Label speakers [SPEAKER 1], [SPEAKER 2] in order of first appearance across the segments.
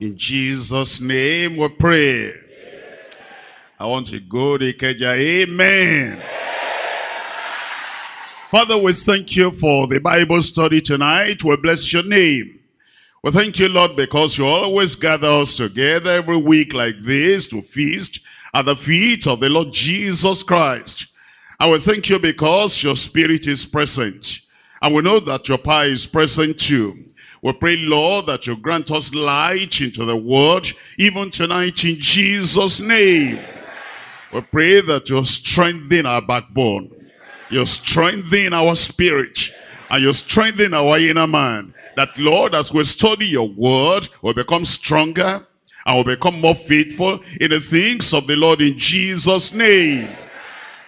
[SPEAKER 1] In Jesus' name we pray. I want to go to Ikeja. Amen. Father, we thank you for the Bible study tonight. We bless your name. We thank you, Lord, because you always gather us together every week like this to feast at the feet of the Lord Jesus Christ. I will thank you because your spirit is present. And we know that your power is present too. We pray, Lord, that you grant us light into the world, even tonight in Jesus' name. We pray that you strengthen our backbone. You strengthen our spirit. And you strengthen our inner man. That, Lord, as we study your word, we become stronger and will become more faithful in the things of the Lord in Jesus' name.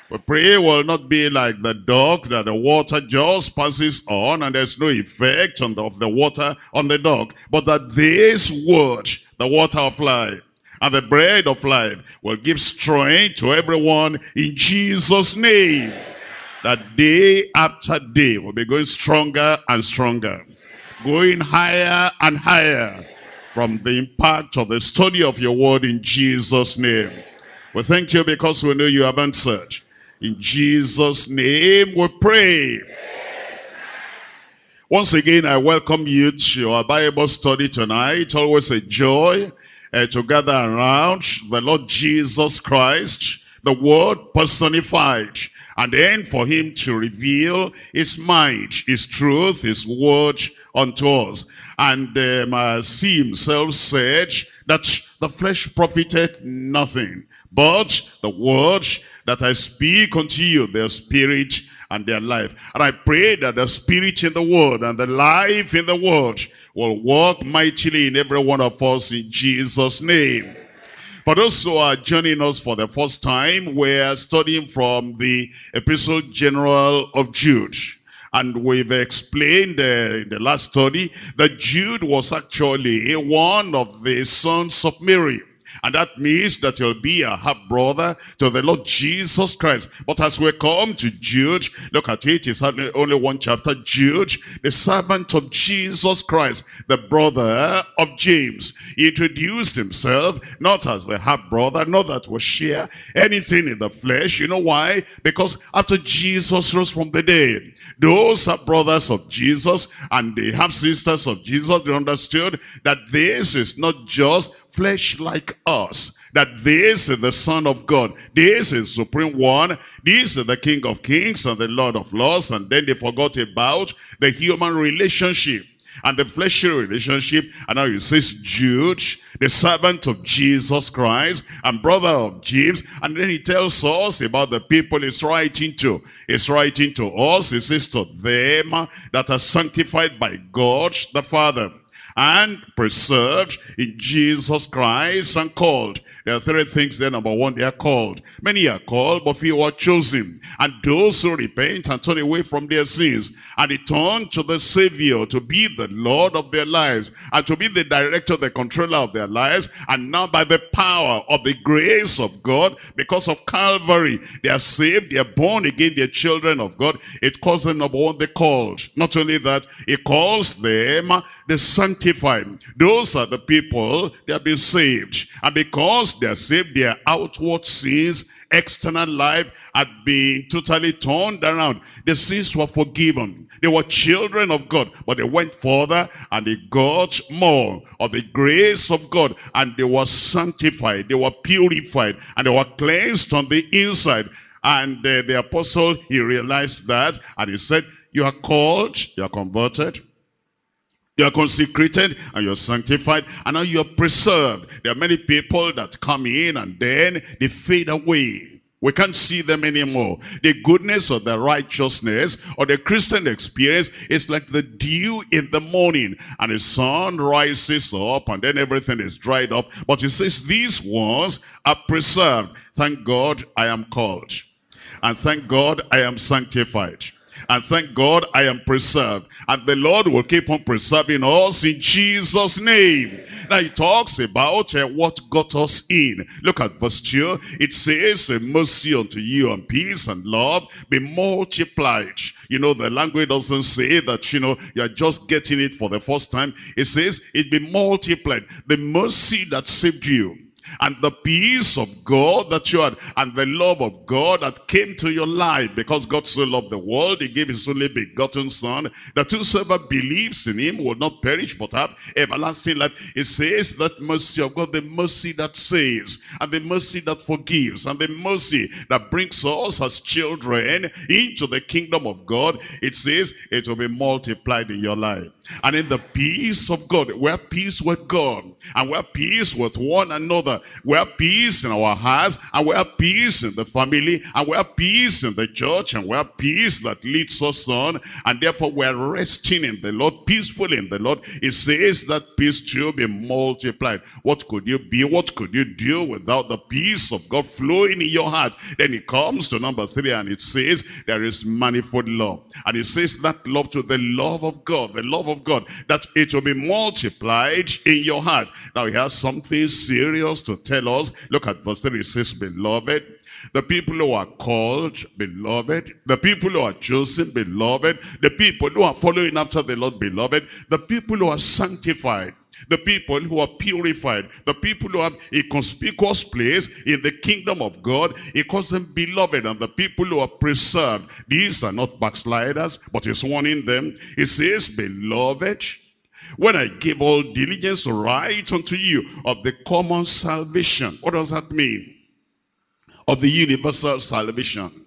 [SPEAKER 1] We pray will not be like the dog that the water just passes on and there's no effect on the, of the water on the dog. But that this word, the water of life, and the bread of life will give strength to everyone in Jesus' name. That day after day will be going stronger and stronger. Going higher and higher from the impact of the study of your word in Jesus' name. We thank you because we know you have answered. In Jesus' name we pray. Once again, I welcome you to our Bible study tonight. Always a joy uh, to gather around the Lord Jesus Christ, the Word personified. And then for him to reveal his mind, his truth, his word unto us. And um, as he himself said that the flesh profited nothing, but the word that I speak unto you, their spirit and their life. And I pray that the spirit in the word and the life in the word will work mightily in every one of us in Jesus' name. For those who are joining us for the first time, we're studying from the Epistle General of Jude. And we've explained uh, in the last study that Jude was actually one of the sons of Mary. And that means that he'll be a half-brother to the Lord Jesus Christ. But as we come to Jude, look at it, it's only one chapter. Jude, the servant of Jesus Christ, the brother of James. He introduced himself not as the half-brother, not that we share anything in the flesh. You know why? Because after Jesus rose from the dead, those are brothers of Jesus and the half-sisters of Jesus, they understood that this is not just flesh like us. That this is the Son of God. This is Supreme One. This is the King of Kings and the Lord of Lords. And then they forgot about the human relationship and the fleshly relationship. And now he says Jude, the servant of Jesus Christ and brother of James. And then he tells us about the people he's writing to. He's writing to us. He says to them that are sanctified by God the Father and preserved in Jesus Christ and called. There are three things there. Number one, they are called. Many are called, but few are chosen. And those who repent and turn away from their sins and return to the Savior to be the Lord of their lives and to be the director, the controller of their lives. And now by the power of the grace of God, because of Calvary, they are saved, they are born again, they are children of God. It calls them number one, they called. Not only that, it calls them the sanctified. Those are the people, they have been saved. And because they are saved, their outward sins, external life had been totally turned around. The sins were forgiven. They were children of God, but they went further and they got more of the grace of God and they were sanctified, they were purified, and they were cleansed on the inside. And uh, the apostle, he realized that and he said, you are called, you are converted, you are consecrated and you're sanctified and now you're preserved. There are many people that come in and then they fade away. We can't see them anymore. The goodness or the righteousness or the Christian experience is like the dew in the morning. And the sun rises up and then everything is dried up. But he says these ones are preserved. Thank God I am called. And thank God I am sanctified. And thank God I am preserved. And the Lord will keep on preserving us in Jesus' name. Now he talks about uh, what got us in. Look at verse 2. It says, a mercy unto you and peace and love be multiplied. You know, the language doesn't say that, you know, you're just getting it for the first time. It says it be multiplied. The mercy that saved you and the peace of God that you had and the love of God that came to your life because God so loved the world he gave his only begotten son that whosoever believes in him will not perish but have everlasting life. It says that mercy of God the mercy that saves and the mercy that forgives and the mercy that brings us as children into the kingdom of God. It says it will be multiplied in your life and in the peace of God we're peace with God and we're peace with one another we have peace in our hearts, and we have peace in the family, and we have peace in the church, and we have peace that leads us on, and therefore we're resting in the Lord, peacefully in the Lord. It says that peace to be multiplied. What could you be? What could you do without the peace of God flowing in your heart? Then it comes to number three, and it says there is manifold love. And it says that love to the love of God, the love of God, that it will be multiplied in your heart. Now he has something serious to tell us. Look at verse 3. It says, Beloved, the people who are called, beloved, the people who are chosen, beloved, the people who are following after the Lord, beloved, the people who are sanctified, the people who are purified, the people who have a conspicuous place in the kingdom of God, he calls them beloved, and the people who are preserved. These are not backsliders, but he's warning them. He says, beloved, when I give all diligence write unto you of the common salvation. What does that mean? Of the universal salvation.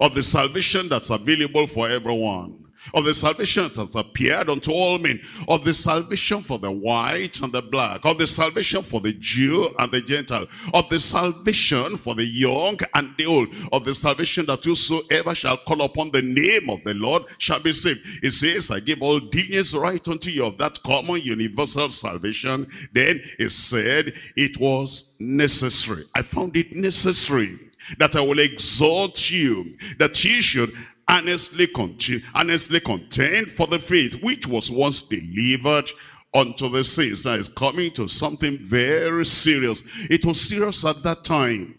[SPEAKER 1] Of the salvation that's available for everyone of the salvation that has appeared unto all men, of the salvation for the white and the black, of the salvation for the Jew and the Gentile, of the salvation for the young and the old, of the salvation that whosoever shall call upon the name of the Lord shall be saved. It says, I give all diligence right unto you of that common universal salvation. Then it said, it was necessary. I found it necessary that I will exhort you, that you should earnestly, continue, earnestly contend for the faith which was once delivered unto the saints. Now it's coming to something very serious. It was serious at that time.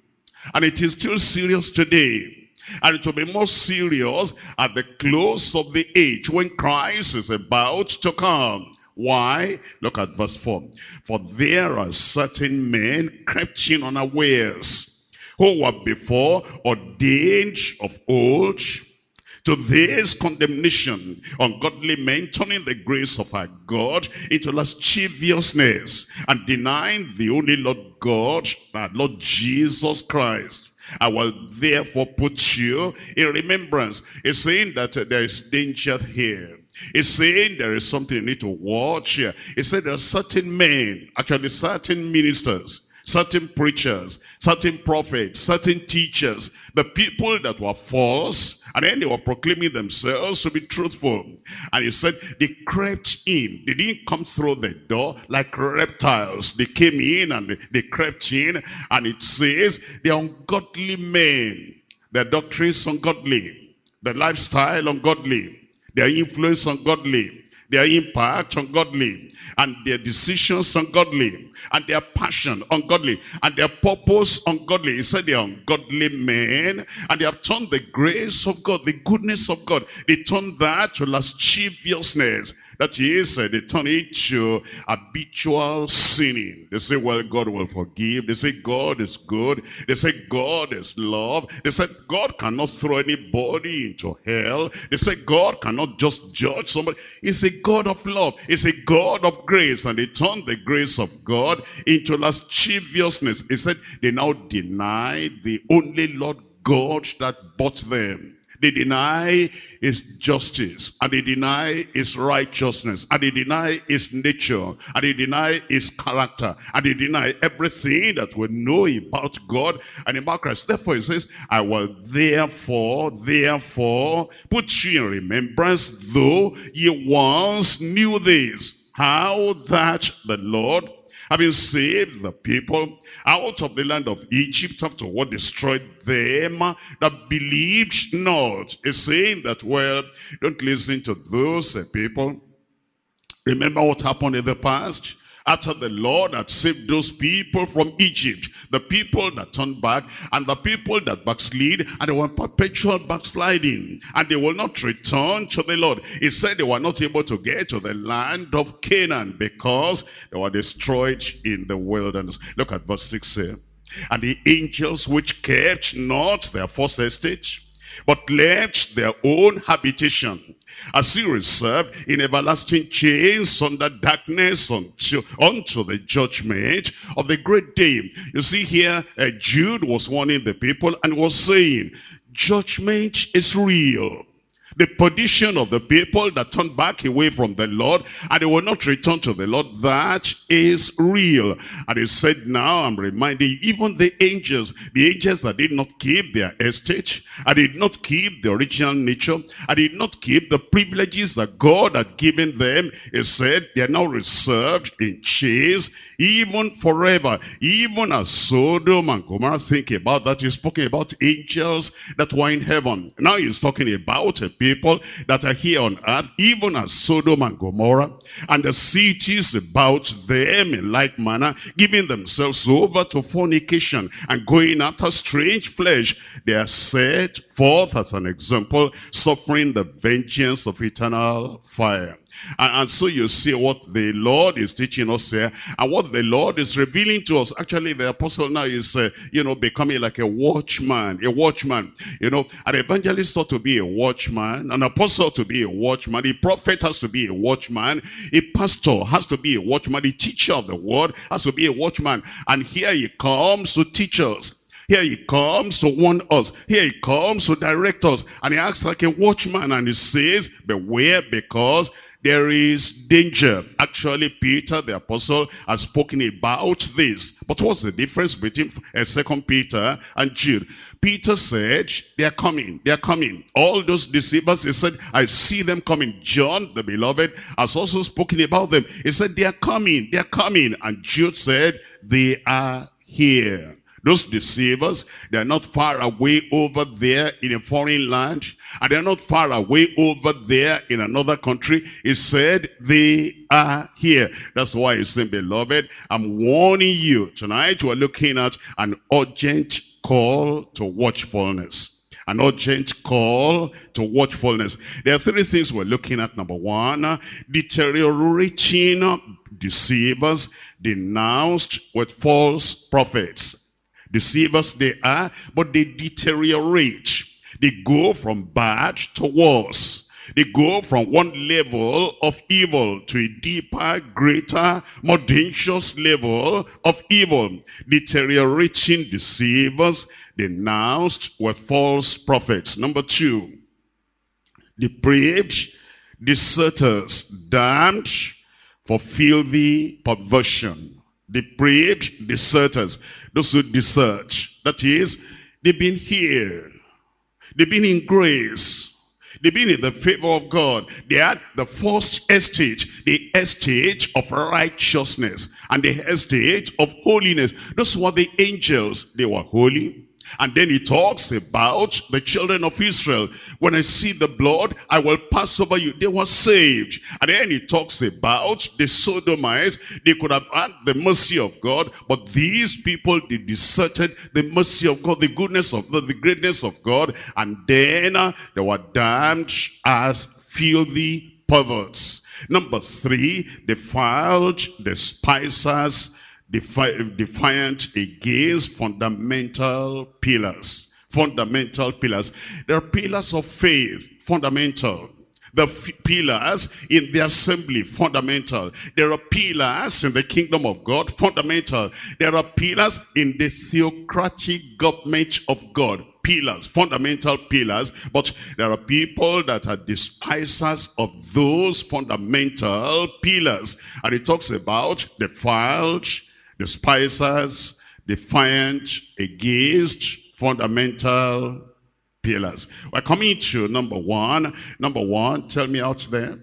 [SPEAKER 1] And it is still serious today. And it will be more serious at the close of the age when Christ is about to come. Why? Look at verse 4. For there are certain men crept in unawares, who were before ordained of old, to this condemnation, ungodly men turning the grace of our God into lasciviousness and denying the only Lord God, our Lord Jesus Christ. I will therefore put you in remembrance. It's saying that uh, there is danger here. It's saying there is something you need to watch here. It said there are certain men, actually certain ministers, certain preachers, certain prophets, certain teachers, the people that were false, and then they were proclaiming themselves to be truthful. And he said they crept in. They didn't come through the door like reptiles. They came in and they, crept in. And it says they're ungodly men. Their doctrines ungodly. Their lifestyle ungodly. Their influence ungodly their impact ungodly, and their decisions ungodly, and their passion ungodly, and their purpose ungodly. He said they are ungodly men, and they have turned the grace of God, the goodness of God, they turned that to lasciviousness. That is, uh, they turn it to habitual sinning. They say, well, God will forgive. They say, God is good. They say, God is love. They said, God cannot throw anybody into hell. They say, God cannot just judge somebody. He's a God of love. He's a God of grace. And they turn the grace of God into lasciviousness. He said, they now deny the only Lord God that bought them. They deny his justice, and they deny his righteousness, and they deny his nature, and they deny his character, and they deny everything that we know about God and about Christ. Therefore, he says, I will therefore, therefore, put you in remembrance, though ye once knew this, how that the Lord having saved the people out of the land of Egypt after what destroyed them that believed not. Is saying that, well, don't listen to those uh, people. Remember what happened in the past? After the Lord had saved those people from Egypt, the people that turned back and the people that backslid and they were perpetual backsliding and they will not return to the Lord. He said they were not able to get to the land of Canaan because they were destroyed in the wilderness. Look at verse 6 here. And the angels which kept not their first estate, but left their own habitation as he reserved in everlasting chains under darkness until, unto the judgment of the great day. You see here, uh, Jude was warning the people and was saying, judgment is real the perdition of the people that turned back away from the Lord and they will not return to the Lord. That is real. And he said, now I'm reminding even the angels, the angels that did not keep their estate, I did not keep the original nature, I did not keep the privileges that God had given them. He said, they are now reserved in chains, even forever. Even as Sodom and Gomorrah think about that, he's talking about angels that were in heaven. Now he's talking about a people people that are here on earth, even as Sodom and Gomorrah, and the cities about them in like manner, giving themselves over to fornication and going after strange flesh, they are set forth as an example, suffering the vengeance of eternal fire. And, and, so you see what the Lord is teaching us here and what the Lord is revealing to us. Actually, the apostle now is, uh, you know, becoming like a watchman, a watchman. You know, an evangelist ought to be a watchman, an apostle to be a watchman, a prophet has to be a watchman, a pastor has to be a watchman, the teacher of the word has to be a watchman. And here he comes to teach us. Here he comes to warn us. Here he comes to direct us. And he acts like a watchman and he says, beware because there is danger. Actually, Peter, the apostle, has spoken about this. But what's the difference between uh, Second Peter and Jude? Peter said, they are coming, they are coming. All those deceivers, he said, I see them coming. John, the beloved, has also spoken about them. He said, they are coming, they are coming. And Jude said, they are here. Those deceivers, they're not far away over there in a foreign land. And they're not far away over there in another country. He said they are here. That's why he's saying, beloved, I'm warning you. Tonight we're looking at an urgent call to watchfulness an urgent call to watchfulness. There are three things we're looking at. Number one, deteriorating deceivers denounced with false prophets. Deceivers they are, but they deteriorate. They go from bad to worse. They go from one level of evil to a deeper, greater, more dangerous level of evil. Deteriorating deceivers, denounced were false prophets. Number two, depraved deserters, damned for filthy perversion. Depraved deserters. Those who desert. That is, they've been here. They've been in grace. They've been in the favor of God. They had the first estate, the estate of righteousness and the estate of holiness. Those were the angels. They were holy. And then he talks about the children of Israel. When I see the blood, I will pass over you. They were saved. And then he talks about the Sodomites. They could have had the mercy of God, but these people, they deserted the mercy of God, the goodness of God, the greatness of God. And then uh, they were damned as filthy perverts. Number three, defiled despisers defi defiant against fundamental pillars. Fundamental pillars. There are pillars of faith, fundamental. The pillars in the assembly, fundamental. There are pillars in the kingdom of God, fundamental. There are pillars in the theocratic government of God, pillars, fundamental pillars. But there are people that are despisers of those fundamental pillars. And it talks about defiled, despisers, defiant, against fundamental pillars. We're coming to number one. Number one, tell me out there.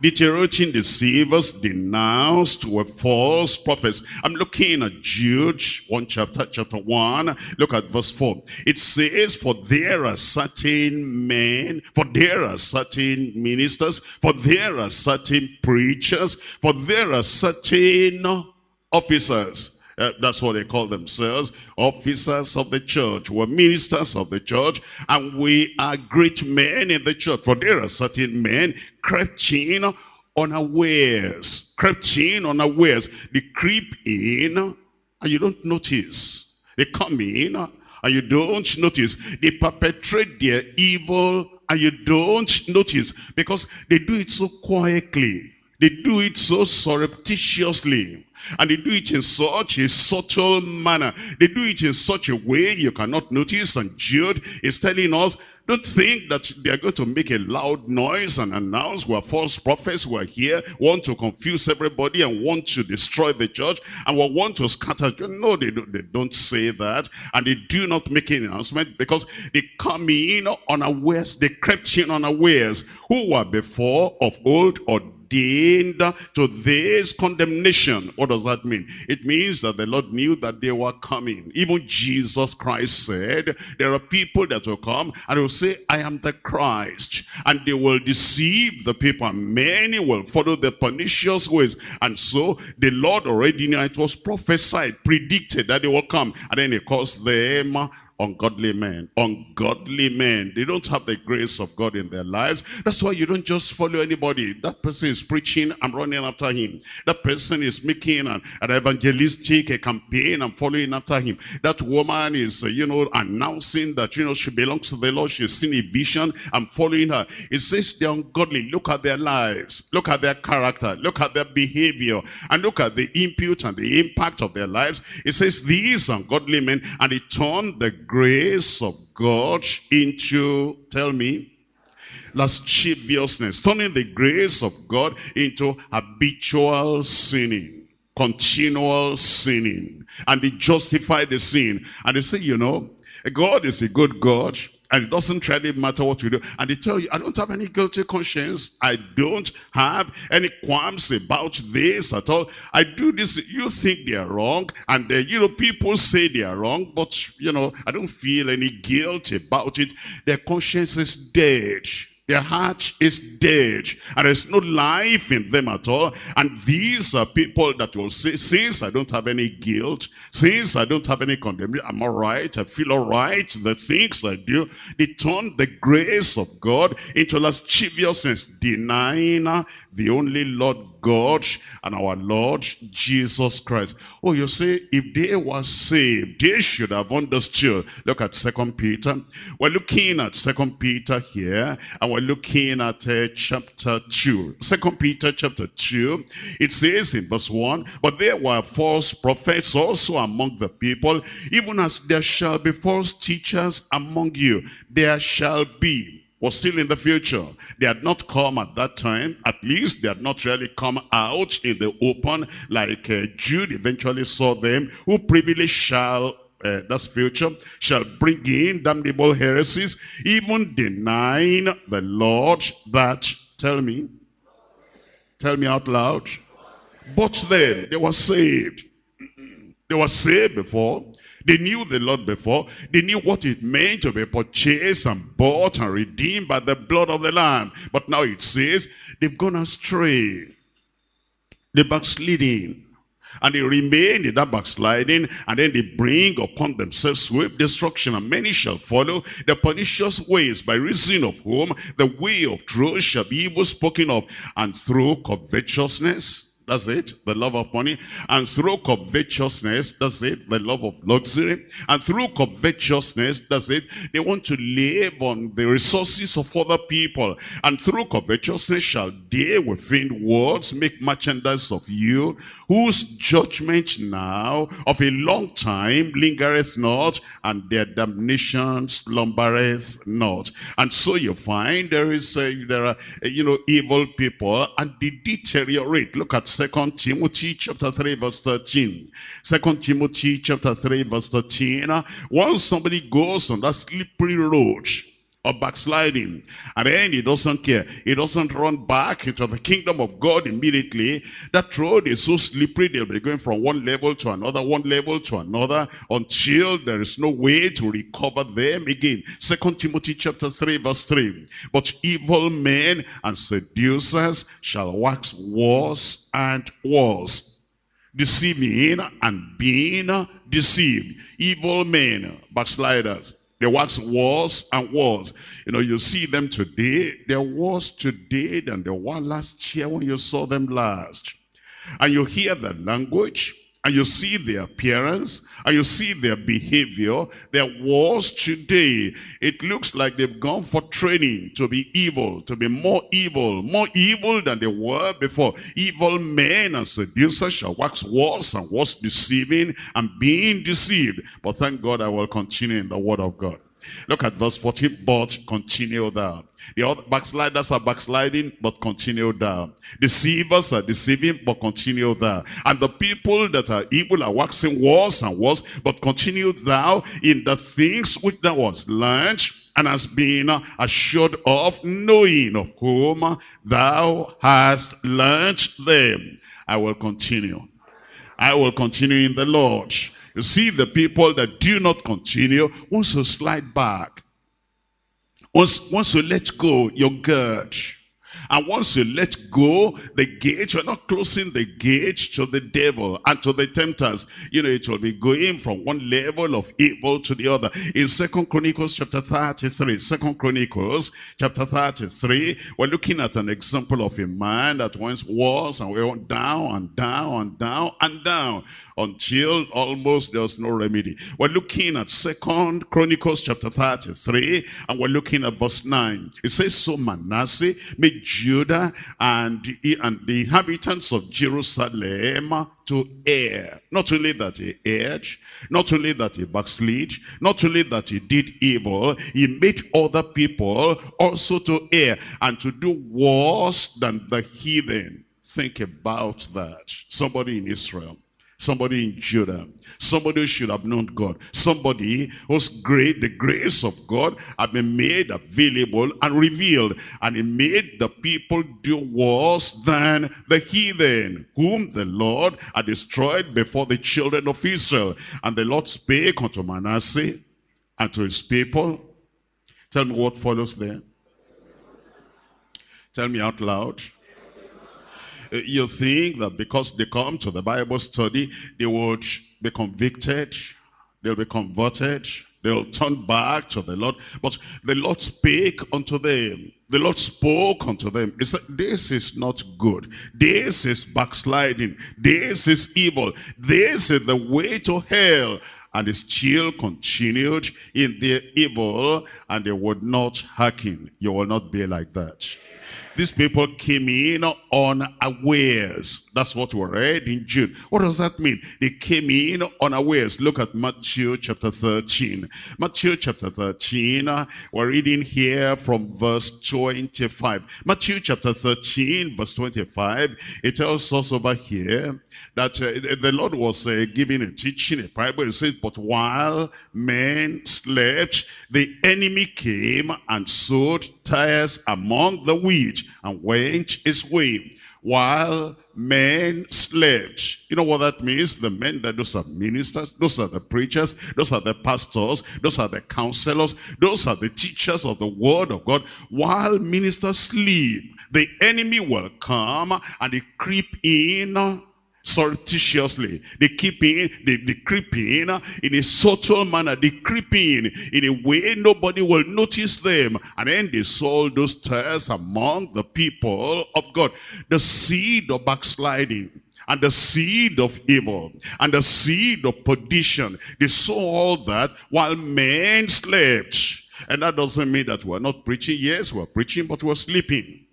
[SPEAKER 1] Deteriorating deceivers, denounced were false prophets. I'm looking at Jude, one chapter, chapter one. Look at verse four. It says, for there are certain men, for there are certain ministers, for there are certain preachers, for there are certain officers uh, that's what they call themselves, officers of the church. We're ministers of the church, and we are great men in the church. For there are certain men crept in unawares, crept in unawares. They creep in, and you don't notice. They come in, and you don't notice. They perpetrate their evil, and you don't notice, because they do it so quietly. They do it so surreptitiously. And they do it in such a subtle manner. They do it in such a way you cannot notice. And Jude is telling us, don't think that they are going to make a loud noise and announce we're false prophets, we're here, want to confuse everybody and want to destroy the church and we want to scatter. No, they don't, they don't say that. And they do not make an announcement because they come in unawares, they crept in unawares, who were before of old or ordained to this condemnation. What does that mean? It means that the Lord knew that they were coming. Even Jesus Christ said, there are people that will come and will say, I am the Christ. And they will deceive the people. Many will follow the pernicious ways. And so the Lord already knew it was prophesied, predicted that they will come. And then he calls them ungodly men. Ungodly men. They don't have the grace of God in their lives. That's why you don't just follow anybody. That person is preaching, I'm running after him. That person is making an, an evangelistic a campaign, I'm following after him. That woman is, uh, you know, announcing that, you know, she belongs to the Lord. She's seen a vision. I'm following her. It says they're ungodly. Look at their lives. Look at their character. Look at their behavior. And look at the input and the impact of their lives. It says these ungodly men, and they turn the grace of God into, tell me, lasciviousness, turning the grace of God into habitual sinning, continual sinning. And they justify the sin. And they say, you know, God is a good God. And it doesn't really matter what we do. And they tell you, I don't have any guilty conscience. I don't have any qualms about this at all. I do this. You think they are wrong. And, uh, you know, people say they are wrong. But, you know, I don't feel any guilt about it. Their conscience is dead. Their heart is dead and there's no life in them at all. And these are people that will say, since I don't have any guilt, since I don't have any condemnation, I'm all right, I feel all right, the things I do, they turn the grace of God into lasciviousness, denying the only Lord God and our Lord Jesus Christ. Oh, you say, if they were saved, they should have understood. Look at Second Peter. We're looking at Second Peter here, and we're looking at uh, chapter 2. Second Peter chapter 2, it says in verse 1, But there were false prophets also among the people, even as there shall be false teachers among you. There shall be was still in the future. They had not come at that time. At least they had not really come out in the open like uh, Jude eventually saw them. Who privilege shall, uh, that's future, shall bring in damnable heresies, even denying the Lord that, tell me, tell me out loud. But then they were saved. They were saved before. They knew the Lord before. They knew what it meant to be purchased and bought and redeemed by the blood of the Lamb. But now it says they've gone astray. They're backsliding. And they remain in that backsliding, and then they bring upon themselves swift destruction, and many shall follow. The pernicious ways, by reason of whom the way of truth shall be evil spoken of, and through covetousness that's it, the love of money. And through covetousness, that's it, the love of luxury. And through covetousness, that's it, they want to live on the resources of other people. And through covetousness shall they within words make merchandise of you, whose judgment now of a long time lingereth not, and their damnation slumbereth not. And so you find there is, a, there are, uh, you know, evil people, and they deteriorate. Look at Second Timothy chapter 3 verse 13. Second Timothy chapter 3 verse 13. Once somebody goes on that slippery road or backsliding. And then he doesn't care. He doesn't run back into the kingdom of God immediately. That road is so slippery, they'll be going from one level to another, one level to another, until there is no way to recover them again. Second Timothy chapter 3, verse 3. But evil men and seducers shall wax worse and worse deceiving and being deceived. Evil men, backsliders, they wax worse and worse. You know, you see them today, they're worse today than they were last year when you saw them last. And you hear the language, and you see their appearance, and you see their behavior, their wars today. It looks like they've gone for training to be evil, to be more evil, more evil than they were before. Evil men and seducers shall wax worse and worse deceiving and being deceived. But thank God I will continue in the word of God. Look at verse 40, but continue thou. The other backsliders are backsliding, but continue thou. Deceivers are deceiving, but continue thou. And the people that are evil are waxing worse and worse, but continue thou in the things which thou hast learned and has been assured of, knowing of whom thou hast learned them. I will continue. I will continue in the Lord. You see, the people that do not continue once you slide back. Once, once you let go your gird. And once you let go the gate, you're not closing the gate to the devil and to the tempters. You know, it will be going from one level of evil to the other. In Second Chronicles chapter 33, Second Chronicles chapter 33, we're looking at an example of a man that once was and went down and down and down and down until almost there's no remedy. We're looking at Second Chronicles chapter 33, and we're looking at verse 9. It says, So Manasseh made Judah and, and the inhabitants of Jerusalem to err. Not only that he erred, not only that he backslid, not only that he did evil, he made other people also to err and to do worse than the heathen. Think about that. Somebody in Israel Somebody in Judah. Somebody who should have known God. Somebody whose great, the grace of God had been made available and revealed. And he made the people do worse than the heathen, whom the Lord had destroyed before the children of Israel. And the Lord spake unto Manasseh and to his people. Tell me what follows there. Tell me out loud Uh, you think that because they come to the Bible study, they would be convicted, they'll be converted, they'll turn back to the Lord. But the Lord spake unto them. The Lord spoke unto them. He said, this is not good. This is backsliding. This is evil. This is the way to hell. And they still continued in their evil and they would not hearken. You will not be like that. These people came in unawares. That's what we read in Jude. What does that mean? They came in unawares. Look at Matthew chapter 13. Matthew chapter 13, uh, we're reading here from verse 25. Matthew chapter 13, verse 25, it tells us over here that uh, the Lord was uh, giving a teaching, a parable. He said, but while men slept, the enemy came and sowed tares among the wheat and went his way while men slept. You know what that means? The men that those are ministers, those are the preachers, those are the pastors, those are the counselors, those are the teachers of the word of God. While ministers sleep, the enemy will come and they creep in surreptitiously. They keep in, they, they creep in in a subtle manner. They creep in in a way nobody will notice them. And then they sow those tares among the people of God. The seed of backsliding and the seed of evil and the seed of perdition. They saw all that while men slept. And that doesn't mean that we're not preaching. Yes, we're preaching, but we're sleeping.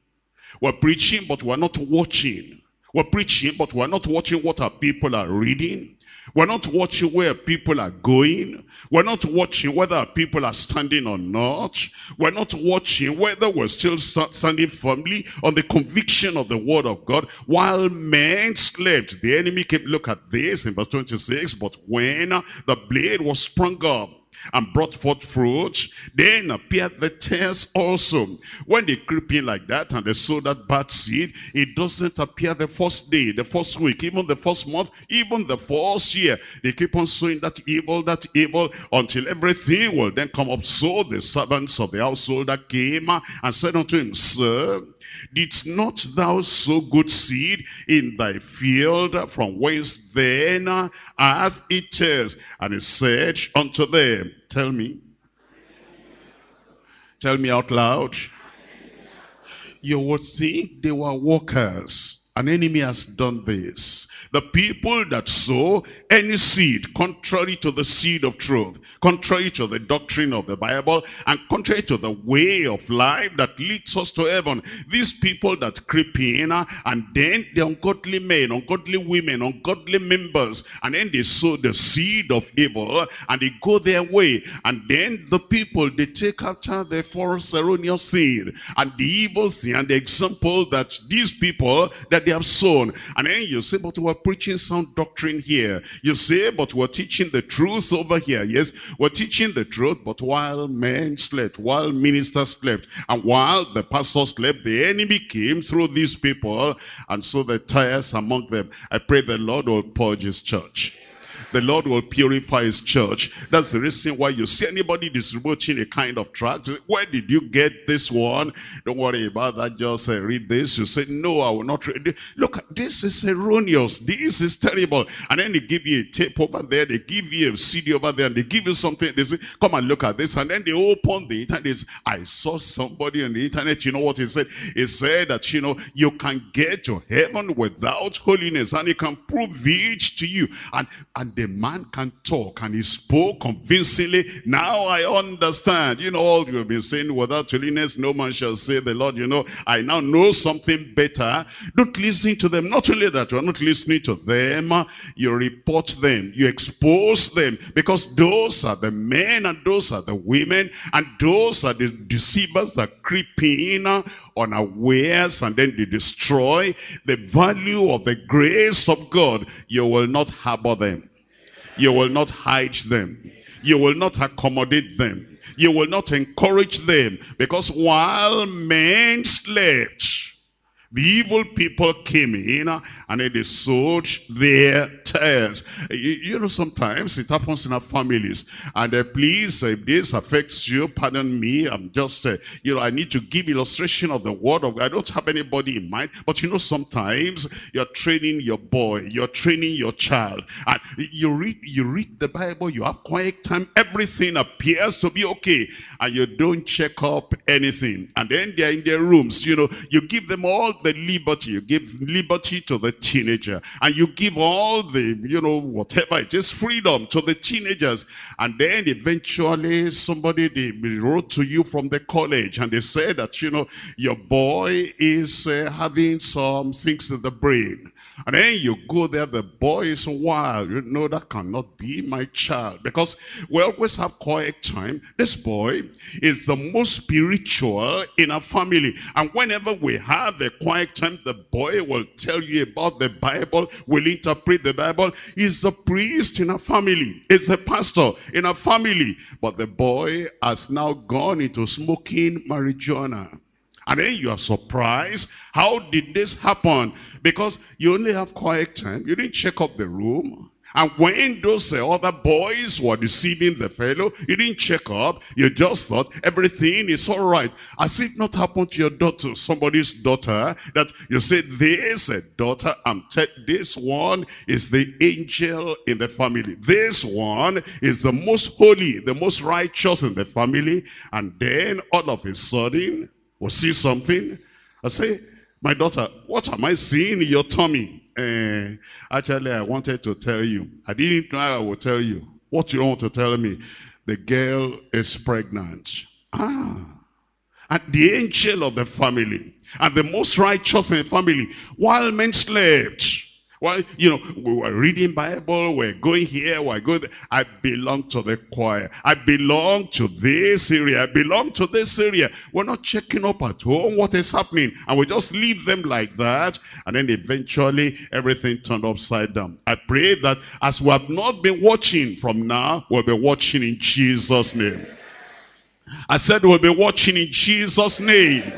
[SPEAKER 1] We're preaching, but we're not watching. We're preaching, but we're not watching what our people are reading. We're not watching where people are going. We're not watching whether people are standing or not. We're not watching whether we're still standing firmly on the conviction of the word of God. While men slept, the enemy came, look at this in verse 26, but when the blade was sprung up, and brought forth fruit. Then appeared the tares also. When they creep in like that and they sow that bad seed, it doesn't appear the first day, the first week, even the first month, even the first year. They keep on sowing that evil, that evil, until everything will then come up. So the servants of the household that came and said unto him, Sir, Didst not thou sow good seed in thy field? From whence then hath it tares? And he said unto them, Tell me. Tell me out loud. You would think they were workers. An enemy has done this. The people that sow any seed contrary to the seed of truth, contrary to the doctrine of the Bible, and contrary to the way of life that leads us to heaven. These people that creep in uh, and then the ungodly men, ungodly women, ungodly members, and then they sow the seed of evil and they go their way. And then the people, they take after the false erroneous seed and the evil sin and the example that these people that they have sown. And then you say, but we're preaching sound doctrine here. You say, but we're teaching the truth over here. Yes, we're teaching the truth, but while men slept, while ministers slept, and while the pastor slept, the enemy came through these people, and so the tares among them. I pray the Lord will purge his church the Lord will purify his church. That's the reason why you see anybody distributing a kind of tract. Where did you get this one? Don't worry about that. Just uh, read this. You say, no, I will not read it. Look, this is erroneous. This is terrible. And then they give you a tape over there. They give you a CD over there. And they give you something. They say, come and look at this. And then they open the internet. I saw somebody on the internet. You know what he said? He said that, you know, you can get to heaven without holiness. And he can prove it to you. And, and the man can talk and he spoke convincingly. Now I understand. You know, all you have been saying, without holiness, no man shall say the Lord. You know, I now know something better. Don't listen to them. Not only that, you're not listening to them, you report them, you expose them, because those are the men and those are the women, and those are the deceivers that creep in unawares and then they destroy the value of the grace of God. You will not harbor them. You will not hide them. You will not accommodate them. You will not encourage them. Because while men slept, the evil people came in and they sowed their. You, you, know, sometimes it happens in our families. And uh, please, if this affects you, pardon me. I'm just, uh, you know, I need to give illustration of the word of God. I don't have anybody in mind. But you know, sometimes you're training your boy, you're training your child. And you read, you read the Bible, you have quiet time, everything appears to be okay. And you don't check up anything. And then they're in their rooms, you know, you give them all the liberty. You give liberty to the teenager. And you give all the, you know, whatever it is, freedom to the teenagers. And then eventually somebody, they wrote to you from the college and they said that, you know, your boy is uh, having some things in the brain. And then you go there, the boy is wild. You know, that cannot be my child. Because we always have quiet time. This boy is the most spiritual in our family. And whenever we have a quiet time, the boy will tell you about the Bible, will interpret the Bible. He's the priest in our family. He's the pastor in our family. But the boy has now gone into smoking marijuana. And then you are surprised. How did this happen? Because you only have quiet time. You didn't check up the room. And when those uh, other boys were deceiving the fellow, you didn't check up. You just thought everything is all right. As if not happened to your daughter, somebody's daughter, that you said, this daughter, I'm this one is the angel in the family. This one is the most holy, the most righteous in the family. And then all of a sudden, will see something. I say, my daughter, what am I seeing in your tummy? Uh, actually, I wanted to tell you. I didn't know I would tell you. What you want to tell me? The girl is pregnant. Ah. And the angel of the family and the most righteous in the family, while men slept, Well, you know, we were reading Bible, we're going here, we're going there. I belong to the choir. I belong to this area. I belong to this area. We're not checking up at home what is happening. And we just leave them like that. And then eventually everything turned upside down. I pray that as we have not been watching from now, we'll be watching in Jesus' name. I said we'll be watching in Jesus' name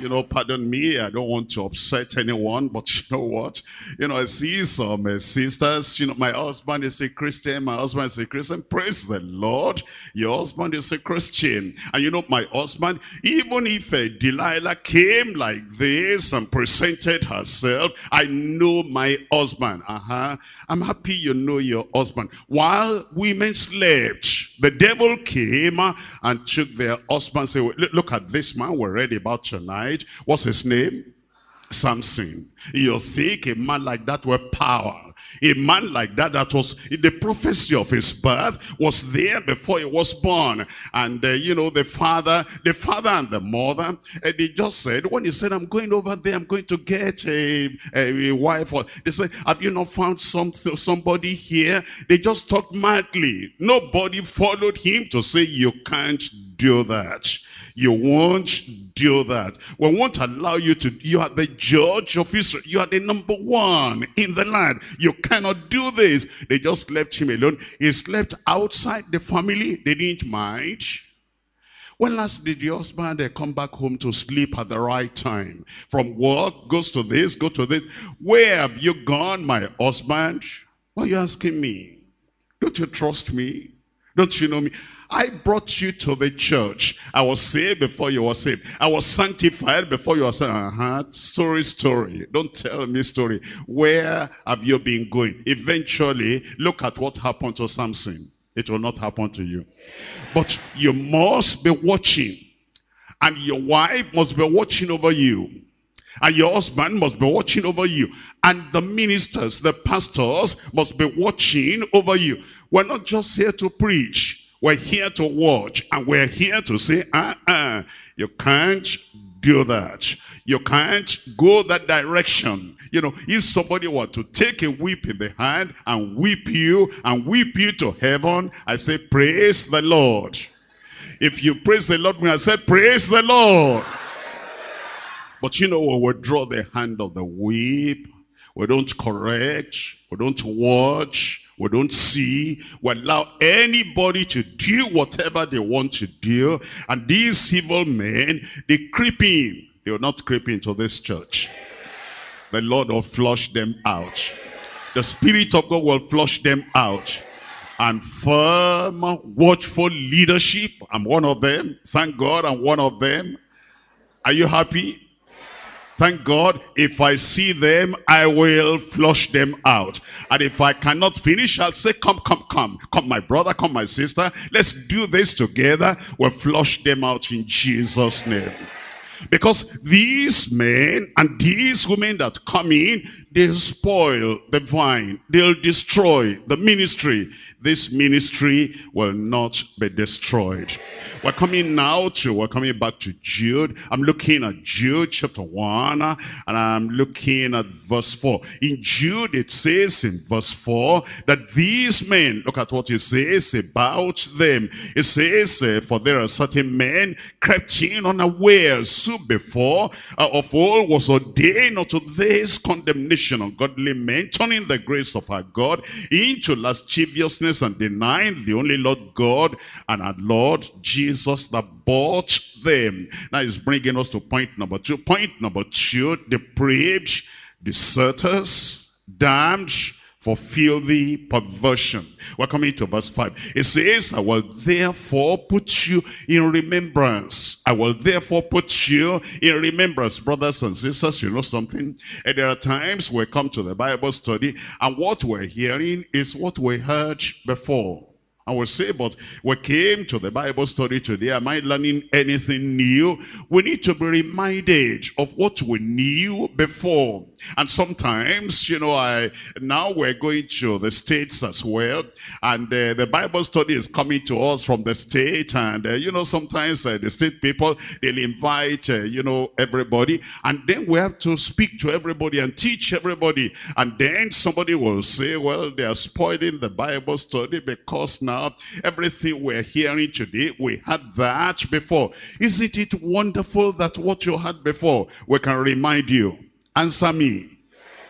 [SPEAKER 1] you know, pardon me, I don't want to upset anyone, but you know what? You know, I see some uh, sisters, you know, my husband is a Christian, my husband is a Christian. Praise the Lord. Your husband is a Christian. And you know, my husband, even if uh, Delilah came like this and presented herself, I know my husband. Uh-huh. I'm happy you know your husband. While women slept, the devil came and took their husband. Say, look at this man we're ready about tonight. What's his name? Samson. You think a man like that with power a man like that, that was the prophecy of his birth, was there before he was born. And, uh, you know, the father, the father and the mother, and uh, they just said, when he said, I'm going over there, I'm going to get a, a, a wife. They said, have you not found some, somebody here? They just talked madly. Nobody followed him to say, you can't do that. You won't do that. We won't allow you to, you are the judge of Israel. You are the number one in the land. You cannot do this. They just left him alone. He slept outside the family. They didn't mind. When last did your husband come back home to sleep at the right time? From work, goes to this, go to this. Where have you gone, my husband? Why are you asking me? Don't you trust me? Don't you know me? I brought you to the church. I was saved before you were saved. I was sanctified before you were saved. Uh-huh. Story, story. Don't tell me story. Where have you been going? Eventually, look at what happened to Samson. It will not happen to you. But you must be watching. And your wife must be watching over you. And your husband must be watching over you. And the ministers, the pastors must be watching over you. We're not just here to preach. We're here to watch and we're here to say, uh-uh, you can't do that. You can't go that direction. You know, if somebody were to take a whip in the hand and whip you and whip you to heaven, I say, praise the Lord. If you praise the Lord, I said, praise the Lord. But you know, we draw the hand of the whip. We don't correct. We don't watch we don't see, we allow anybody to do whatever they want to do. And these evil men, they creep in. They will not creep into this church. The Lord will flush them out. The Spirit of God will flush them out. And firm, watchful leadership, I'm one of them. Thank God I'm one of them. Are you happy? Thank God, if I see them, I will flush them out. And if I cannot finish, I'll say, come, come, come. Come, my brother, come, my sister. Let's do this together. We'll flush them out in Jesus' name. Because these men and these women that come in, they'll spoil the vine. They'll destroy the ministry. This ministry will not be destroyed. We're coming now to, we're coming back to Jude. I'm looking at Jude chapter 1 and I'm looking at verse 4. In Jude it says in verse 4 that these men, look at what it says about them. It says, uh, for there are certain men crept in unawares, who before uh, of all was ordained unto this condemnation of godly men, turning the grace of our God into lasciviousness and denying the only Lord God and our Lord Jesus Jesus that bought them. Now he's bringing us to point number two. Point number two, depraved, deserters, damned, for filthy perversion. We're coming to verse 5. It says, I will therefore put you in remembrance. I will therefore put you in remembrance. Brothers and sisters, you know something? And there are times we come to the Bible study and what we're hearing is what we heard before. I will say, but we came to the Bible study today. Am I learning anything new? We need to be reminded of what we knew before. And sometimes, you know, I now we're going to the States as well. And uh, the Bible study is coming to us from the state. And, uh, you know, sometimes uh, the state people, they'll invite, uh, you know, everybody. And then we have to speak to everybody and teach everybody. And then somebody will say, well, they are spoiling the Bible study because everything we're hearing today, we had that before. Isn't it wonderful that what you had before, we can remind you? Answer me.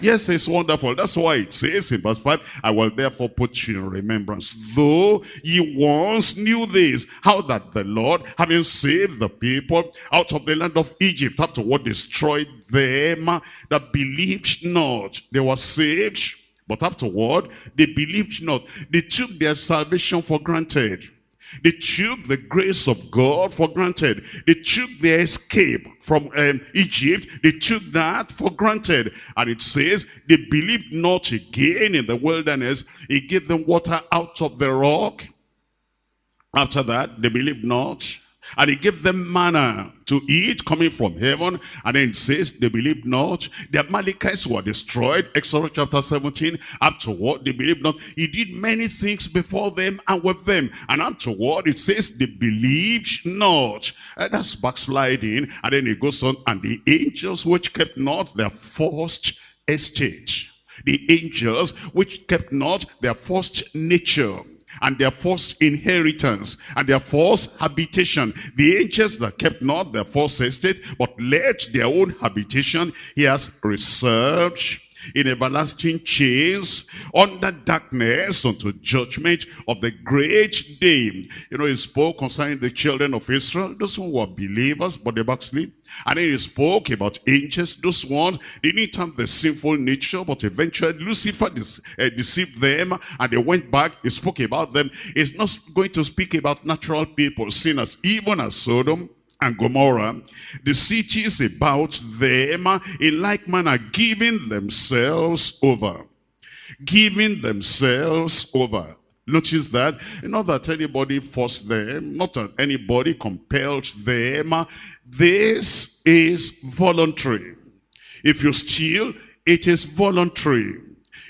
[SPEAKER 1] Yes, it's wonderful. That's why it says in verse 5, I will therefore put you in remembrance. Though ye once knew this, how that the Lord, having saved the people out of the land of Egypt, afterward destroyed them that believed not. They were saved, but afterward, they believed not. They took their salvation for granted. They took the grace of God for granted. They took their escape from um, Egypt. They took that for granted. And it says, they believed not again in the wilderness. He gave them water out of the rock. After that, they believed not. And he gave them manna to eat coming from heaven. And then it says they believed not. The Amalekites were destroyed. Exodus chapter 17. Afterward, they believed not. He did many things before them and with them. And afterward, it says they believed not. And that's backsliding. And then it goes on. And the angels which kept not their first estate. The angels which kept not their first nature and their first inheritance and their first habitation. The angels that kept not their first estate, but left their own habitation, he has reserved in everlasting chains under darkness unto judgment of the great day. You know, he spoke concerning the children of Israel, those who were believers, but they backslid. And then he spoke about angels, those ones, didn't have the sinful nature, but eventually Lucifer uh, deceived them and they went back. He spoke about them. He's not going to speak about natural people, sinners, even as Sodom and Gomorrah, the cities about them in like manner giving themselves over. Giving themselves over. Notice that, not that anybody forced them, not that anybody compelled them. This is voluntary. If you steal, it is voluntary.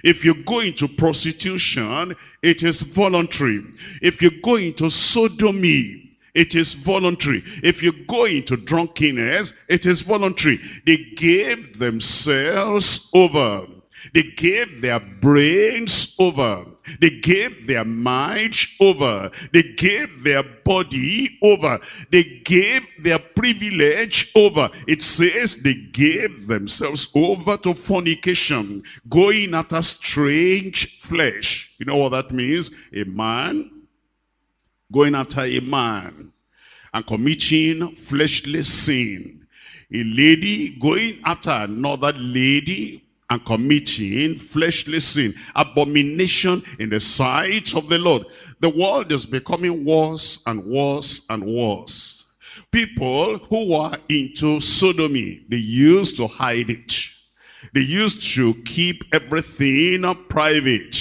[SPEAKER 1] If you go into prostitution, it is voluntary. If you go into sodomy, it is voluntary. If you go into drunkenness, it is voluntary. They gave themselves over. They gave their brains over. They gave their mind over. They gave their body over. They gave their privilege over. It says they gave themselves over to fornication, going after strange flesh. You know what that means? A man going after a man and committing fleshly sin. A lady going after another lady and committing fleshly sin. Abomination in the sight of the Lord. The world is becoming worse and worse and worse. People who were into sodomy, they used to hide it. They used to keep everything private.